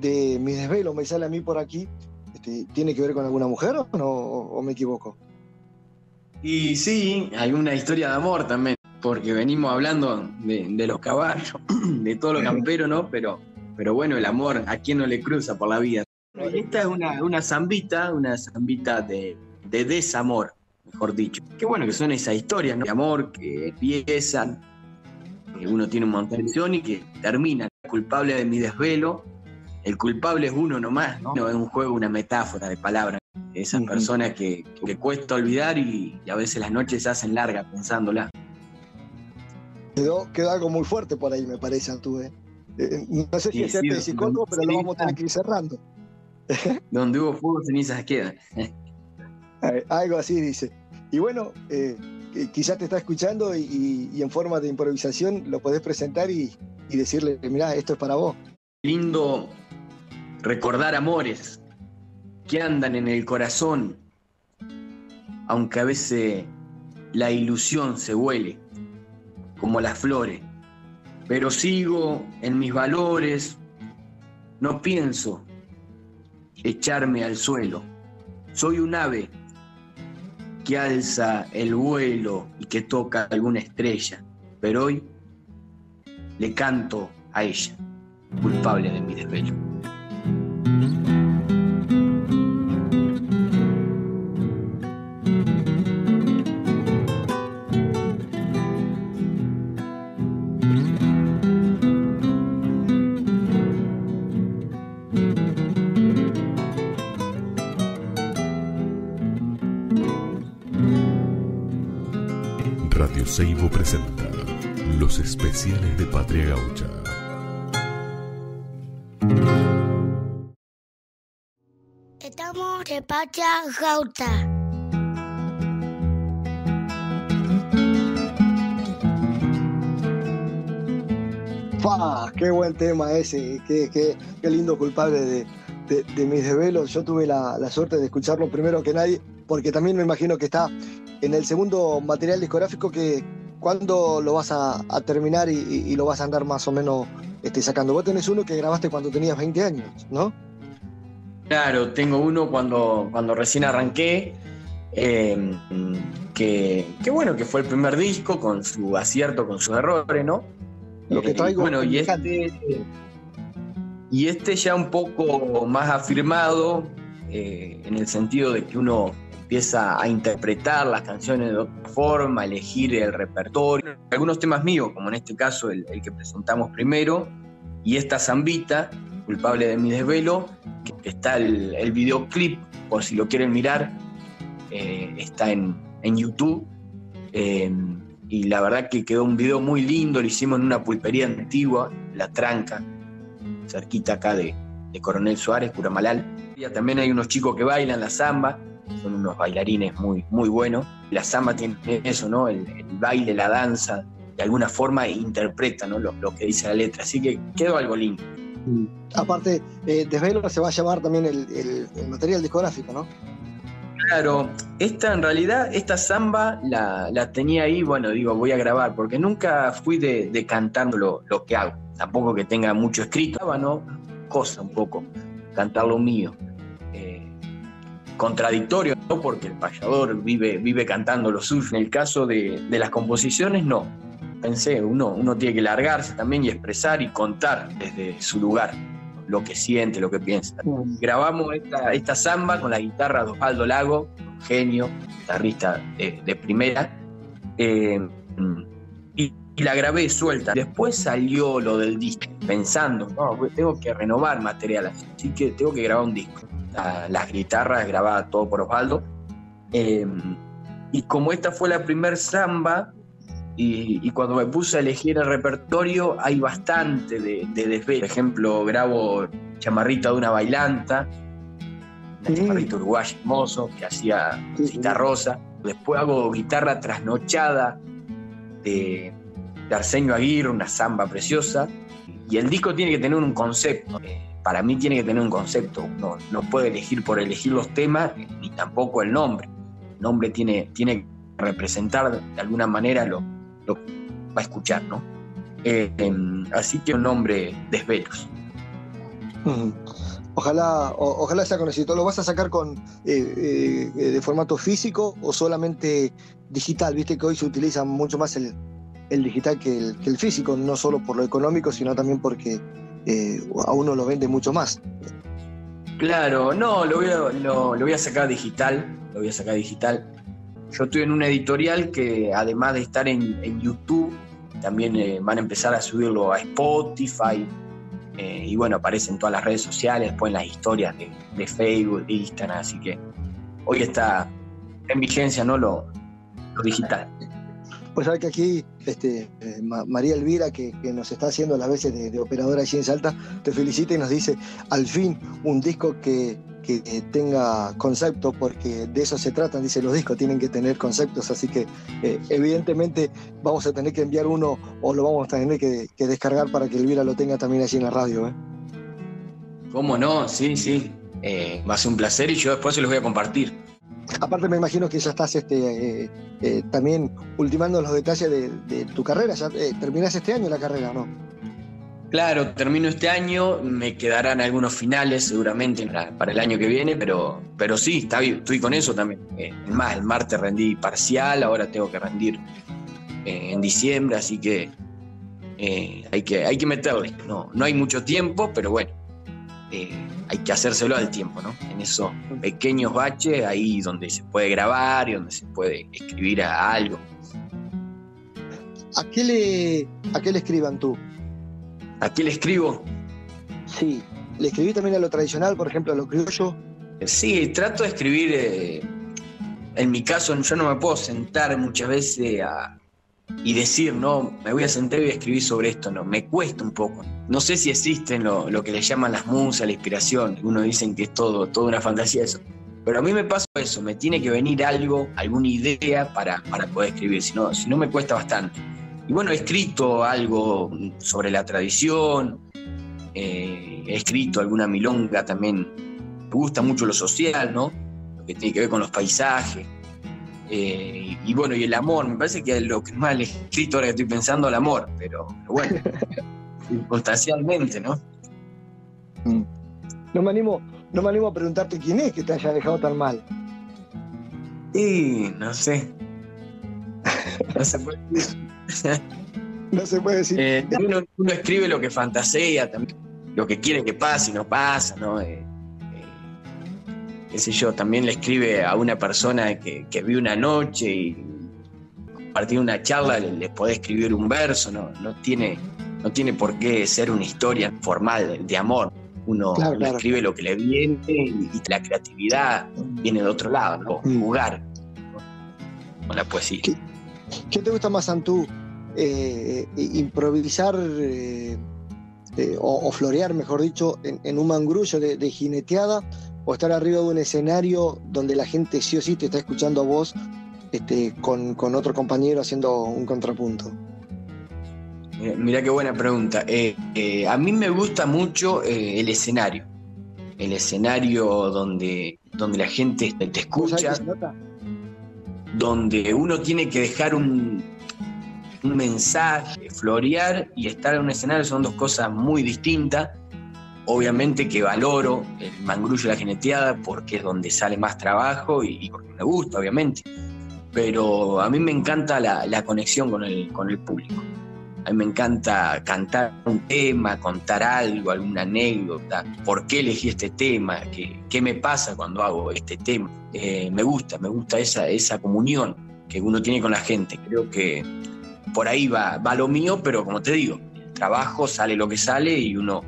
de mi desvelo? Me sale a mí por aquí. Este, ¿Tiene que ver con alguna mujer o, no, o me equivoco? Y sí, hay una historia de amor también, porque venimos hablando de, los caballos, de todo lo campero, ¿no? Pero, pero bueno, el amor, ¿a quién no le cruza por la vida? Esta es una, zambita, una zambita de, de desamor mejor dicho. Qué bueno que son esas historias de amor que empiezan, que uno tiene un montón de y que terminan. culpable de mi desvelo, el culpable es uno nomás, ¿no? Es un juego, una metáfora de palabras. Esas personas que, que, cuesta olvidar y, a veces las noches se hacen largas pensándola. Quedó, quedó algo muy fuerte por ahí, me parece, tú, ¿eh? eh no sé si es de psicólogo, pero lo vamos a tener que ir cerrando. Donde hubo fuego, cenizas quedan. Algo así dice. Y bueno, eh, quizás te está escuchando y, en forma de improvisación lo podés presentar y, y decirle, mira, esto es para vos. Lindo recordar amores que andan en el corazón, aunque a veces la ilusión se huele, como las flores. Pero sigo en mis valores, no pienso echarme al suelo. Soy un ave que alza el vuelo y que toca alguna estrella, pero hoy le canto a ella, culpable de mi desvelo. Seibo presenta Los especiales de Patria Gaucha. Estamos de Patria Gaucha. ¡Fah! ¡Qué buen tema ese! ¡Qué, qué, qué lindo culpable de, de, mis desvelos! Yo tuve la, la suerte de escucharlo primero que nadie, porque también me imagino que está en el segundo material discográfico que cuándo lo vas a, terminar y, lo vas a andar más o menos este, sacando. Vos tenés uno que grabaste cuando tenías 20 años, ¿no? Claro, tengo uno cuando, cuando recién arranqué, em, que, bueno, que fue el primer disco con su acierto, con sus errores, ¿no? Lo que eh, traigo. bueno, y este, y este ya un poco más afirmado, eh, en el sentido de que uno empieza a interpretar las canciones de otra forma, a elegir el repertorio. Algunos temas míos, como en este caso el, que presentamos primero, y esta zambita, culpable de mi desvelo, que está el, videoclip, por si lo quieren mirar, eh, está en, YouTube. Eh, y la verdad que quedó un video muy lindo, lo hicimos en una pulpería antigua, La Tranca, cerquita acá de, de Coronel Suárez, Curamalal. También hay unos chicos que bailan la samba, son unos bailarines muy, muy buenos. La samba tiene eso, ¿no? El, baile, la danza, de alguna forma interpreta ¿no? lo, que dice la letra. Así que quedó algo lindo. Mm. Aparte, eh, Desvelo se va a llevar también el, material discográfico, ¿no? Claro, esta en realidad, esta samba la, tenía ahí, bueno, digo, voy a grabar, porque nunca fui de, de cantar lo, lo, que hago, tampoco que tenga mucho escrito, ¿no? Cosa un poco, cantar lo mío contradictorio, ¿no? porque el payador vive, vive cantando lo suyo. En el caso de, las composiciones, no. Pensé, uno, uno tiene que largarse también y expresar y contar desde su lugar lo que siente, lo que piensa. Grabamos esta, esta samba con la guitarra de Osvaldo Lago, genio, guitarrista de, primera, eh, y, la grabé suelta. Después salió lo del disco, pensando, no, tengo que renovar material, así que tengo que grabar un disco las guitarras, grababa todo por Osvaldo. Eh, y como esta fue la primer samba, y, cuando me puse a elegir el repertorio, hay bastante de, de Por ejemplo, grabo Chamarrita de una bailanta, una chamarrita uruguaya hermoso que hacía cita rosa. Después hago guitarra trasnochada de, de Arsenio Aguirre, una samba preciosa. Y el disco tiene que tener un concepto. Eh, para mí tiene que tener un concepto. No, no puede elegir por elegir los temas ni tampoco el nombre. El nombre tiene, tiene que representar de alguna manera lo, lo que va a escuchar, ¿no? Eh, em, así que un nombre desvelos. Ojalá, ojalá sea con éxito. ¿Lo vas a sacar con eh, eh, de formato físico o solamente digital? Viste que hoy se utiliza mucho más el, digital que el, que el, físico, no solo por lo económico, sino también porque eh, a uno lo vende mucho más. Claro, no, lo voy, a, lo, voy a sacar digital, lo voy a sacar digital. Yo estoy en una editorial que además de estar en, YouTube, también eh, van a empezar a subirlo a Spotify, eh, y bueno, aparece en todas las redes sociales, después en las historias de, Facebook, de Instagram, así que hoy está en vigencia, ¿no? Lo, lo digital. Pues sabes que aquí este, eh, María Elvira, que, nos está haciendo las veces de, operadora allí en Salta, te felicita y nos dice, al fin, un disco que, tenga conceptos, porque de eso se tratan, dice los discos, tienen que tener conceptos, así que eh, evidentemente vamos a tener que enviar uno o lo vamos a tener que, descargar para que Elvira lo tenga también allí en la radio. ¿eh? ¿Cómo no? Sí, sí. Eh, va a ser un placer y yo después se los voy a compartir. Aparte me imagino que ya estás este, también ultimando los detalles de, tu carrera, ya terminás este año la carrera, ¿no? Claro, termino este año, me quedarán algunos finales seguramente para, el año que viene, pero, pero sí, estoy con eso también. Eh, más, el martes rendí parcial, ahora tengo que rendir eh, en diciembre, así que, eh, hay que hay que meterle. No, no hay mucho tiempo, pero bueno, hay que hacérselo al tiempo, ¿no? En esos pequeños baches, ahí donde se puede grabar y donde se puede escribir a algo. ¿A qué le, a qué le escriban tú? ¿A qué le escribo? Sí, le escribí también a lo tradicional, por ejemplo, a lo criollo. Sí, trato de escribir, eh, en mi caso yo no me puedo sentar muchas veces y decir, no, me voy a sentar y a escribir sobre esto, no, me cuesta un poco. No sé si existen lo, que le llaman las musas, la inspiración, uno dicen que es todo, toda una fantasía eso. Pero a mí me pasa eso, me tiene que venir algo, alguna idea para, para poder escribir, si no, si no me cuesta bastante. Y bueno, he escrito algo sobre la tradición, eh, he escrito alguna milonga también. Me gusta mucho lo social, ¿no? Lo que tiene que ver con los paisajes. Eh, y bueno, y el amor, me parece que es lo que más he escrito ahora que estoy pensando, el amor, pero, bueno, circunstancialmente, ¿no? Mm. No me, animo, no me animo a preguntarte quién es que te haya dejado tan mal. Y no sé. No se puede decir. no se puede decir. Eh, uno, escribe lo que fantasea, también, lo que quiere que pase y no pasa, ¿no? Eh, qué sé yo, también le escribe a una persona que, que vi una noche y partir de una charla le, puede escribir un verso, ¿no? No tiene, no tiene por qué ser una historia formal de, amor. Uno, escribe lo que le viene y, la creatividad viene de otro lado, ¿no? Mm. Jugar con la poesía. ¿Qué te gusta más, Antú? Eh, eh, improvisar eh, o, florear, mejor dicho, en, un mangrullo de, jineteada o estar arriba de un escenario donde la gente sí o sí te está escuchando a vos este, con, otro compañero haciendo un contrapunto? Mira qué buena pregunta. a mí me gusta mucho el escenario. El escenario donde, donde la gente te, escucha donde uno tiene que dejar un, un mensaje, florear y estar en un escenario son dos cosas muy distintas. Obviamente que valoro el mangrullo y la geneteada porque es donde sale más trabajo y, porque me gusta, obviamente. Pero a mí me encanta la, conexión con el, con el público. A mí me encanta cantar un tema, contar algo, alguna anécdota, por qué elegí este tema, qué, qué me pasa cuando hago este tema. Eh, me gusta, me gusta esa, esa comunión que uno tiene con la gente. Creo que por ahí va, va lo mío, pero como te digo, el trabajo sale lo que sale y uno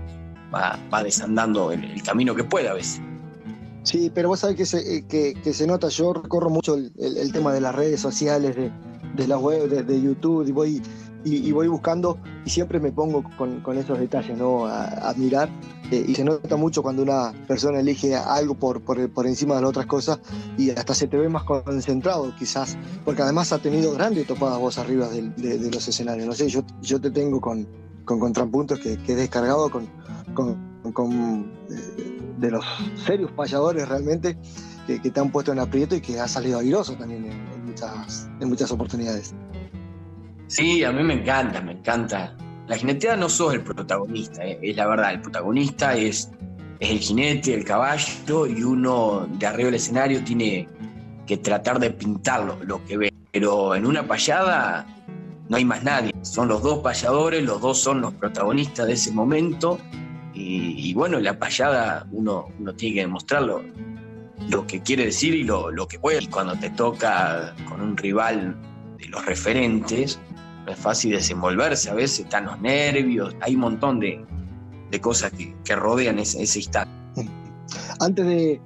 va, va desandando el, camino que puede a veces. Sí, pero vos sabés que se, eh, que, se nota, yo recorro mucho el, tema de las redes sociales, de, de la web, de, de YouTube, y voy y, voy buscando y siempre me pongo con, esos detalles ¿no? a, mirar eh, y se nota mucho cuando una persona elige algo por, por, encima de las otras cosas y hasta se te ve más concentrado quizás, porque además ha tenido grandes topadas vos arriba de, los escenarios, no sé, yo, yo te tengo con, con contrapuntos que, que he descargado con, con, eh, de los serios payadores realmente que, te han puesto en aprieto y que ha salido airoso también en, muchas, en muchas oportunidades. Sí, a mí me encanta, me encanta. La jineteada no sos el protagonista, eh, es la verdad, el protagonista es, es el jinete, el caballo, y uno de arriba del escenario tiene que tratar de pintarlo, lo que ve. Pero en una payada no hay más nadie, son los dos payadores, los dos son los protagonistas de ese momento, y, bueno, la payada uno, uno tiene que demostrarlo lo que quiere decir y lo, lo que puede. Y cuando te toca con un rival de los referentes, no es fácil desenvolverse, a veces están los nervios, hay un montón de, cosas que, rodean ese, instante. Antes de,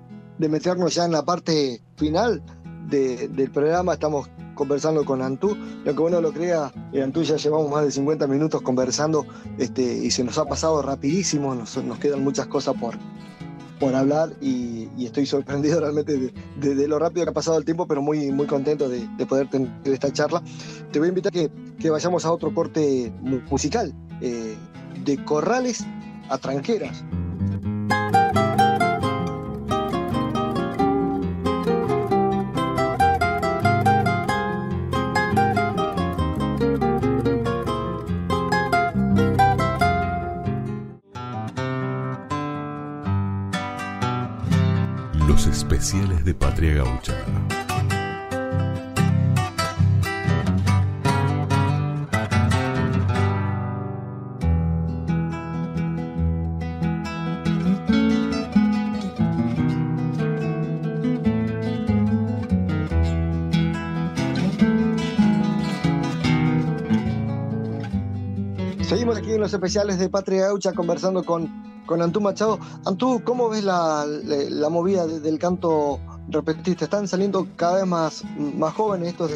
meternos ya en la parte final del programa, estamos conversando con Antú. Lo que uno lo crea, eh, Antú ya llevamos más de 50 minutos conversando este, y se nos ha pasado rapidísimo, nos, quedan muchas cosas por, por hablar y, estoy sorprendido realmente de, lo rápido que ha pasado el tiempo, pero muy, muy contento de, poder tener esta charla. Te voy a invitar que, que vayamos a otro corte musical, eh, de corrales a tranqueras. Especiales de Patria Gaucha. Seguimos aquí en los especiales de Patria Gaucha conversando con con Antú Machado. Antú, ¿cómo ves la, movida del canto repetista? Están saliendo cada vez más, más jóvenes estos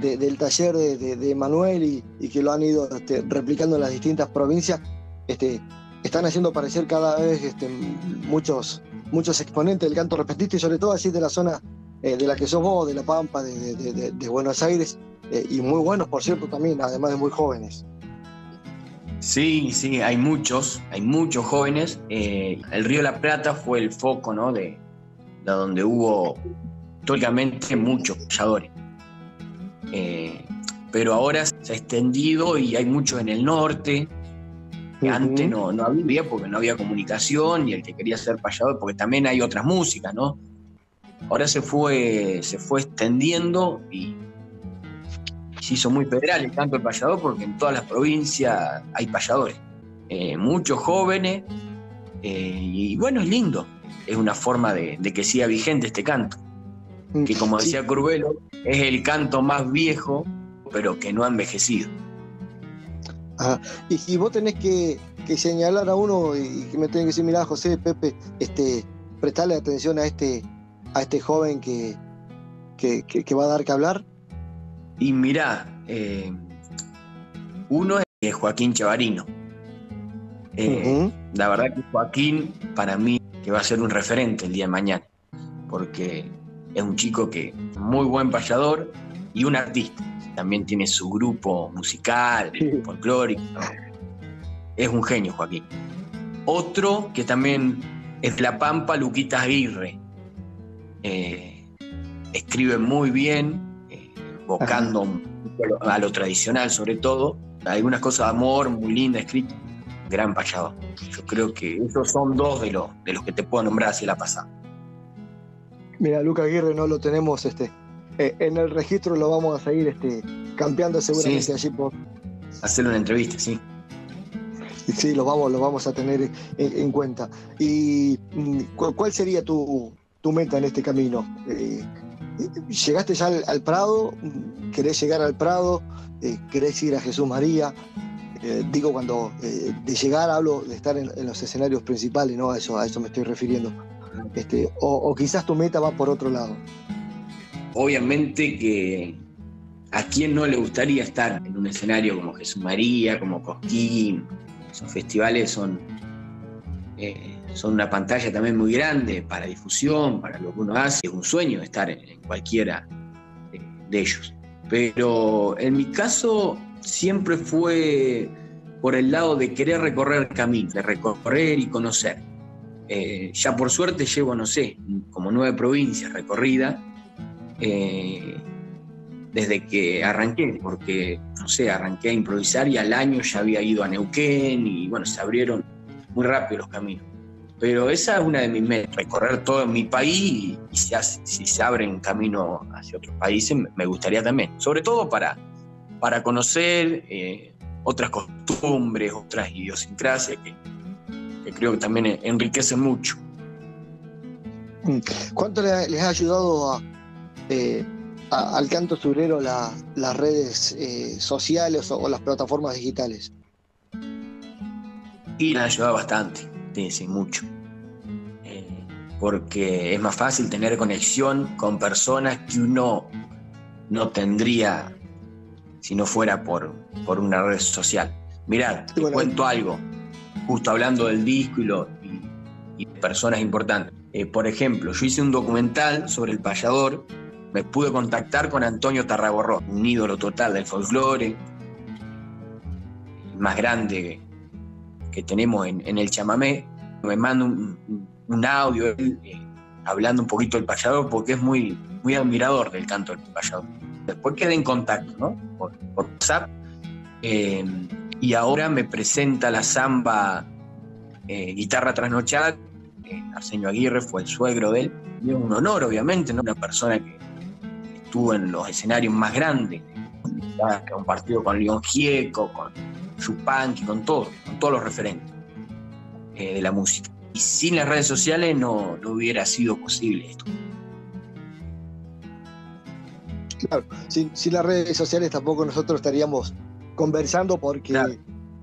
de, del taller de, Manuel y, que lo han ido este, replicando en las distintas provincias. Este, están haciendo aparecer cada vez este, muchos, muchos exponentes del canto repetista y sobre todo allí de la zona eh, de la que sos vos, de La Pampa, de, Buenos Aires, eh, y muy buenos, por cierto, también, además de muy jóvenes. Sí, sí, hay muchos, hay muchos jóvenes. Eh, el Río de la Plata fue el foco, ¿no? De, donde hubo históricamente muchos payadores. Eh, pero ahora se ha extendido y hay muchos en el norte, que antes no, no había porque no había comunicación y el que quería ser payador, porque también hay otras músicas, ¿no? Ahora se fue, se fue extendiendo y se hizo muy federal el canto del payador porque en todas las provincias hay payadores. Eh, muchos jóvenes, eh, y bueno, es lindo. Es una forma de, que siga vigente este canto. Que como decía Curvelo, es el canto más viejo, pero que no ha envejecido. Y si vos tenés que, señalar a uno y que me tenés que decir, mirá, José, Pepe, este, prestarle atención a este, a este joven que, que va a dar que hablar, y mirá, eh, uno es Joaquín Chavarino. Eh, la verdad que Joaquín, para mí, que va a ser un referente el día de mañana, porque es un chico que es muy buen payador y un artista. También tiene su grupo musical, folclórico. Es un genio, Joaquín. Otro que también es de La Pampa, Luquita Aguirre. Eh, escribe muy bien, evocando a lo tradicional sobre todo. Hay algunas cosas de amor muy lindas escritas, gran payado. Yo creo que esos son dos de los, de los que te puedo nombrar hacia la pasada. Mira, Luca Aguirre no lo tenemos este, eh, en el registro, lo vamos a seguir este, campeando seguramente allí por... Hacer una entrevista, sí. Sí, lo vamos, lo vamos a tener en, cuenta. ¿Y mm, cuál sería tu, tu, meta en este camino? Eh, llegaste ya al, Prado, querés llegar al Prado, eh, querés ir a Jesús María. Eh, digo, cuando eh, de llegar hablo de estar en, los escenarios principales, ¿no? A eso, me estoy refiriendo. Este, o, quizás tu meta va por otro lado. Obviamente que a quién no le gustaría estar en un escenario como Jesús María, como Cosquín. Esos festivales son son una pantalla también muy grande para difusión, para lo que uno hace. Es un sueño estar en, cualquiera de ellos. Pero en mi caso siempre fue por el lado de querer recorrer el camino, de recorrer y conocer. Eh, ya por suerte llevo, no sé, como nueve provincias recorridas eh, desde que arranqué, porque, no sé, arranqué a improvisar y al año ya había ido a Neuquén y bueno, se abrieron muy rápido los caminos. Pero esa es una de mis metas, recorrer todo mi país y, si, si, se abren camino hacia otros países, me gustaría también. Sobre todo para, para conocer eh, otras costumbres, otras idiosincrasias que, creo que también enriquecen mucho. Mm. ¿Cuánto les ha ayudado eh, al canto surero las redes eh, sociales o, las plataformas digitales? Y les ha ayudado bastante sí, mucho. Eh, porque es más fácil tener conexión con personas que uno no tendría si no fuera por, por una red social. Mirad, te cuento algo, justo hablando del disco y, lo, y personas importantes. Eh, por ejemplo, yo hice un documental sobre el payador, me pude contactar con Antonio Tarragorro, un ídolo total del folclore, más grande que tenemos en, el chamamé. Me manda un, audio eh, hablando un poquito del payador porque es muy, muy admirador del canto del payador. Después quedé en contacto, ¿no? Por, WhatsApp. Eh, y ahora me presenta la samba eh, Guitarra Trasnochada. Arsenio Aguirre fue el suegro de él. Es un honor, obviamente, ¿no? Una persona que estuvo en los escenarios más grandes, que ha compartido con León Gieco, con Chupanqui, con todo, con todos los referentes eh, de la música. Y sin las redes sociales no, no hubiera sido posible esto. Claro, sin, las redes sociales tampoco nosotros estaríamos conversando porque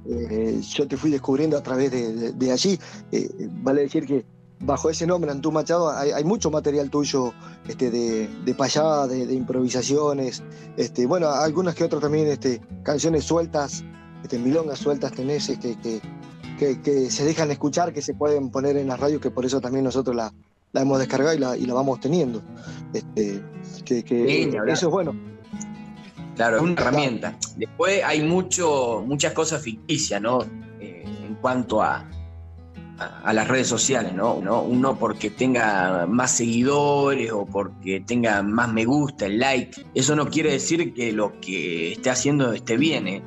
eh, yo te fui descubriendo a través de, allí. Eh, vale decir que bajo ese nombre, Antú Machado, hay, mucho material tuyo este, de, de payada, de, improvisaciones, este, bueno, algunas que otras también este, canciones sueltas, este, milongas sueltas tenés que, que, que, se dejan escuchar, que se pueden poner en la radio, que por eso también nosotros la, la hemos descargado y la, y la vamos teniendo. Este, que, eso es bueno. Claro, es una herramienta. Después hay mucho, muchas cosas ficticias, ¿no? Eh, en cuanto a, a, las redes sociales, ¿no? Uno porque tenga más seguidores o porque tenga más me gusta, el like. Eso no quiere decir que lo que esté haciendo esté bien, ¿eh?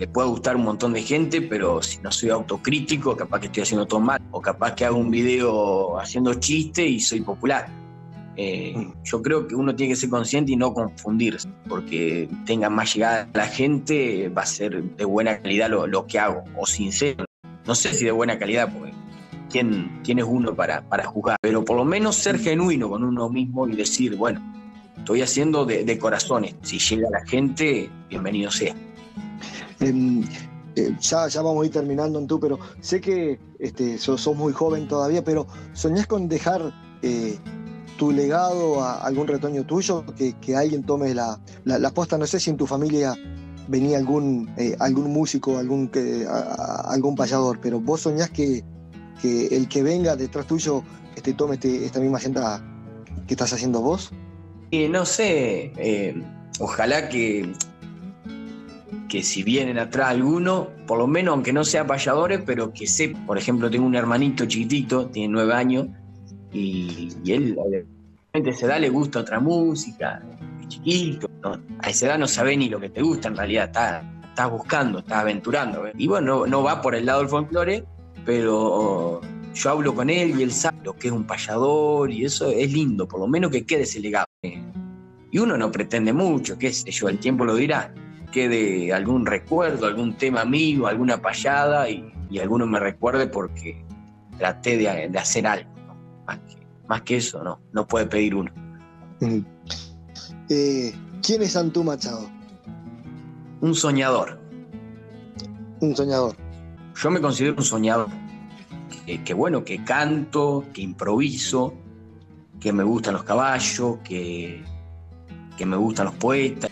Le puede gustar un montón de gente, pero si no soy autocrítico, capaz que estoy haciendo todo mal. O capaz que hago un video haciendo chiste y soy popular. Eh, mm. yo creo que uno tiene que ser consciente y no confundirse, porque tenga más llegada a la gente, va a ser de buena calidad lo, lo que hago, o sincero no sé si de buena calidad, porque ¿quién, quién es uno para, para juzgar? Pero por lo menos ser genuino con uno mismo y decir, bueno, estoy haciendo de, corazones. Si llega la gente, bienvenido sea. Eh, ya, ya vamos a ir terminando en tú, pero sé que este, sos, muy joven todavía, pero ¿soñás con dejar eh, tu legado a algún retoño tuyo? Que, que alguien tome la, la, posta, no sé si en tu familia venía algún, eh, algún músico, algún, que, algún payador, pero vos soñás que, que, el que venga detrás tuyo este, tome este, esta misma agenda que estás haciendo vos? Y no sé, eh, ojalá que, que si vienen atrás alguno, por lo menos aunque no sea payadores, pero que sé, por ejemplo, tengo un hermanito chiquitito, tiene nueve años, y, y él obviamente se da, le gusta otra música, chiquito, a esa edad no sabe ni lo que te gusta en realidad, estás está buscando, estás aventurando. Y bueno, no, va por el lado del folclore, pero yo hablo con él y él sabe lo que es un payador y eso es lindo, por lo menos que quede ese legado. Y uno no pretende mucho, qué sé yo, el tiempo lo dirá, quede algún recuerdo, algún tema mío, alguna payada y, alguno me recuerde porque traté de, hacer algo. Más, que, eso, no, no puede pedir uno. Eh, ¿Quién es Antú Machado? Un soñador. Un soñador. Yo me considero un soñador. Que, bueno, que canto, que improviso, que me gustan los caballos, que, que me gustan los poetas.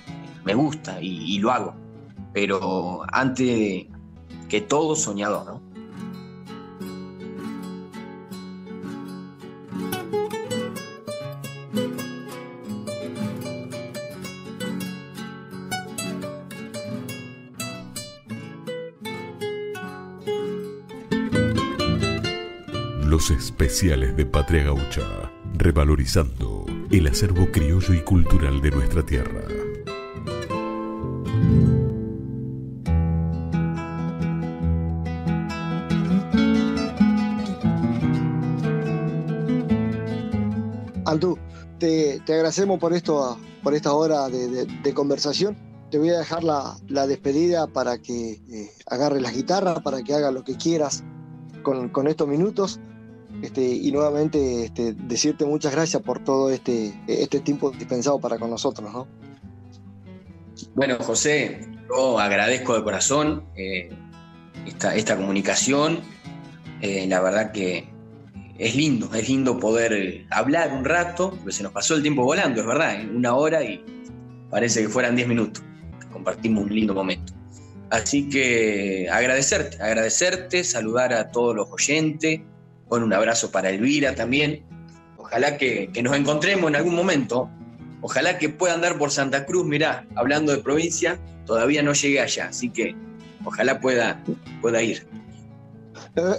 Me gusta y, lo hago. Pero antes que todo, soñador, ¿no? Los especiales de Patria Gaucha, revalorizando el acervo criollo y cultural de nuestra tierra. Antú, te, agradecemos por esto, por esta hora de, conversación. Te voy a dejar la, despedida para que eh, agarres la guitarra, para que hagas lo que quieras con, con estos minutos. Este, y nuevamente este, decirte muchas gracias por todo este, este tiempo dispensado para con nosotros. ¿no? Bueno, José, yo agradezco de corazón eh, esta, comunicación. Eh, la verdad que es lindo, es lindo poder hablar un rato, porque se nos pasó el tiempo volando, es verdad, una hora y parece que fueran diez minutos. Compartimos un lindo momento. Así que agradecerte, agradecerte, saludar a todos los oyentes Bueno, un abrazo para Elvira también. Ojalá que, nos encontremos en algún momento. Ojalá que pueda andar por Santa Cruz. Mirá, hablando de provincia, todavía no llegué allá, así que ojalá pueda, pueda ir.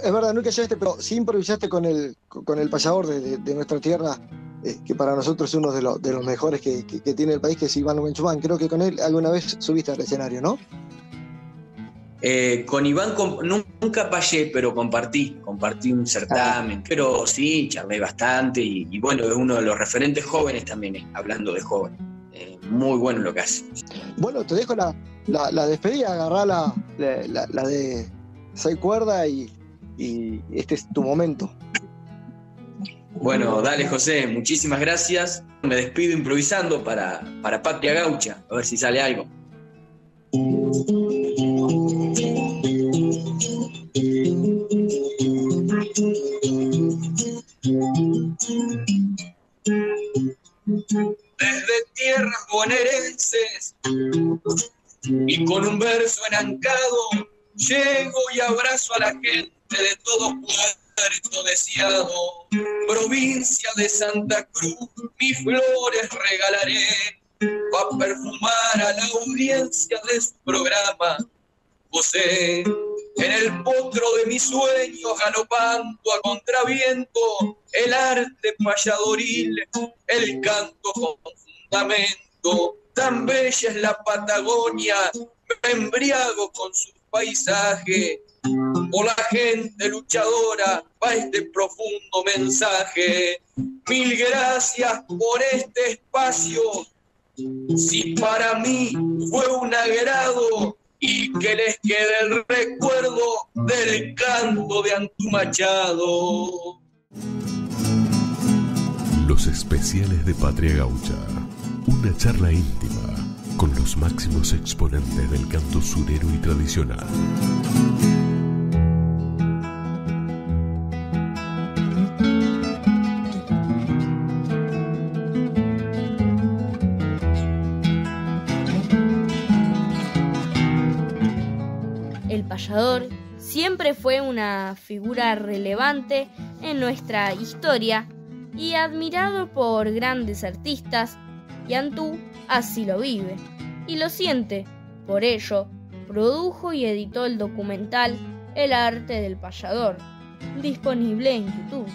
Es verdad, nunca llegaste, pero sí improvisaste con el, con el payador de, nuestra tierra, eh, que para nosotros es uno de, de los mejores que, tiene el país, que es Iván Benchumán. Creo que con él alguna vez subiste al escenario, ¿no? Eh, con Iván nunca payé, pero compartí, compartí un certamen. Pero sí, charlé bastante y, bueno, es uno de los referentes jóvenes también, eh, hablando de jóvenes. Eh, muy bueno lo que hace. Bueno, te dejo la, la, despedida, agarrá la, la, de seis cuerdas y, este es tu momento. Bueno, dale José, muchísimas gracias. Me despido improvisando para, para Patria Gaucha, a ver si sale algo. Desde tierras bonaerenses y con un verso enancado, llego y abrazo a la gente de todo puerto deseado. Provincia de Santa Cruz, mis flores regalaré para perfumar a la audiencia de su programa. José en el potro de mis sueños, galopando a contraviento, el arte payadoril, el canto con fundamento. Tan bella es la Patagonia, me embriago con su paisaje. Por la gente luchadora va este profundo mensaje. Mil gracias por este espacio. Si para mí fue un agrado y que les quede el recuerdo del canto de Antu Machado. Los especiales de Patria Gaucha. Una charla íntima con los máximos exponentes del canto surero y tradicional. siempre fue una figura relevante en nuestra historia y admirado por grandes artistas, y Antú así lo vive y lo siente. Por ello, produjo y editó el documental El arte del payador, disponible en YouTube.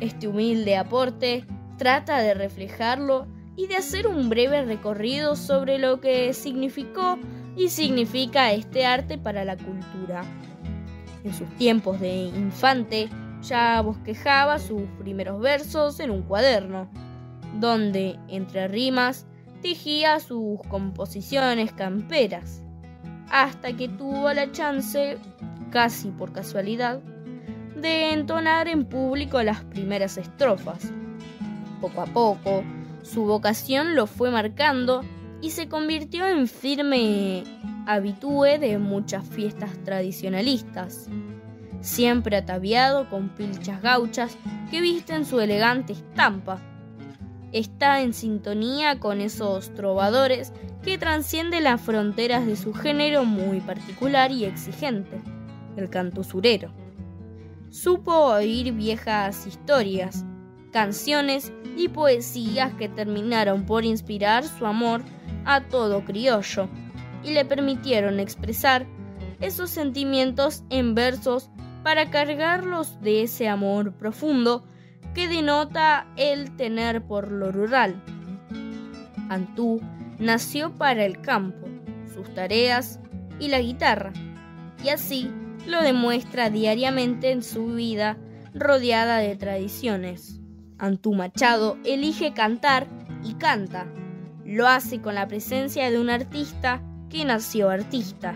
Este humilde aporte trata de reflejarlo y de hacer un breve recorrido sobre lo que significó y significa este arte para la cultura. En sus tiempos de infante ya bosquejaba sus primeros versos en un cuaderno, donde, entre rimas, tejía sus composiciones camperas, hasta que tuvo la chance, casi por casualidad, de entonar en público las primeras estrofas. Poco a poco, su vocación lo fue marcando y se convirtió en firme habitúe de muchas fiestas tradicionalistas, siempre ataviado con pilchas gauchas que visten su elegante estampa. Está en sintonía con esos trovadores que transcienden las fronteras de su género muy particular y exigente, el canto surero. Supo oír viejas historias, canciones y poesías que terminaron por inspirar su amor a todo criollo y le permitieron expresar esos sentimientos en versos para cargarlos de ese amor profundo que denota el tener por lo rural. Antú nació para el campo, sus tareas y la guitarra, y así lo demuestra diariamente en su vida rodeada de tradiciones. Antú Machado elige cantar y canta, lo hace con la presencia de un artista que nació artista.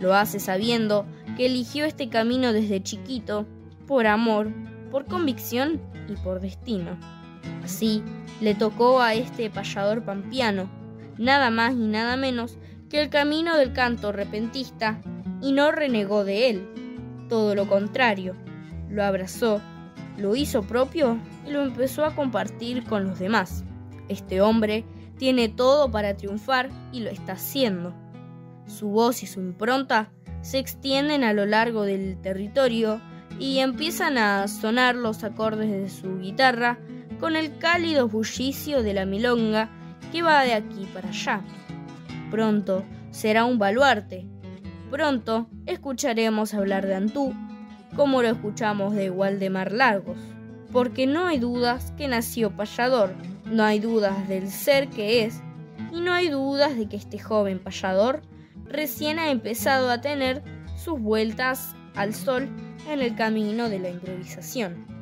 Lo hace sabiendo que eligió este camino desde chiquito, por amor, por convicción y por destino. Así le tocó a este payador pampiano, nada más y nada menos que el camino del canto repentista, y no renegó de él. Todo lo contrario, lo abrazó, lo hizo propio y lo empezó a compartir con los demás. Este hombre tiene todo para triunfar y lo está haciendo. Su voz y su impronta se extienden a lo largo del territorio y empiezan a sonar los acordes de su guitarra con el cálido bullicio de la milonga que va de aquí para allá. Pronto será un baluarte. Pronto escucharemos hablar de Antú, como lo escuchamos de Waldemar Largos, porque no hay dudas que nació payador, no hay dudas del ser que es, y no hay dudas de que este joven payador recién ha empezado a tener sus vueltas al sol en el camino de la improvisación.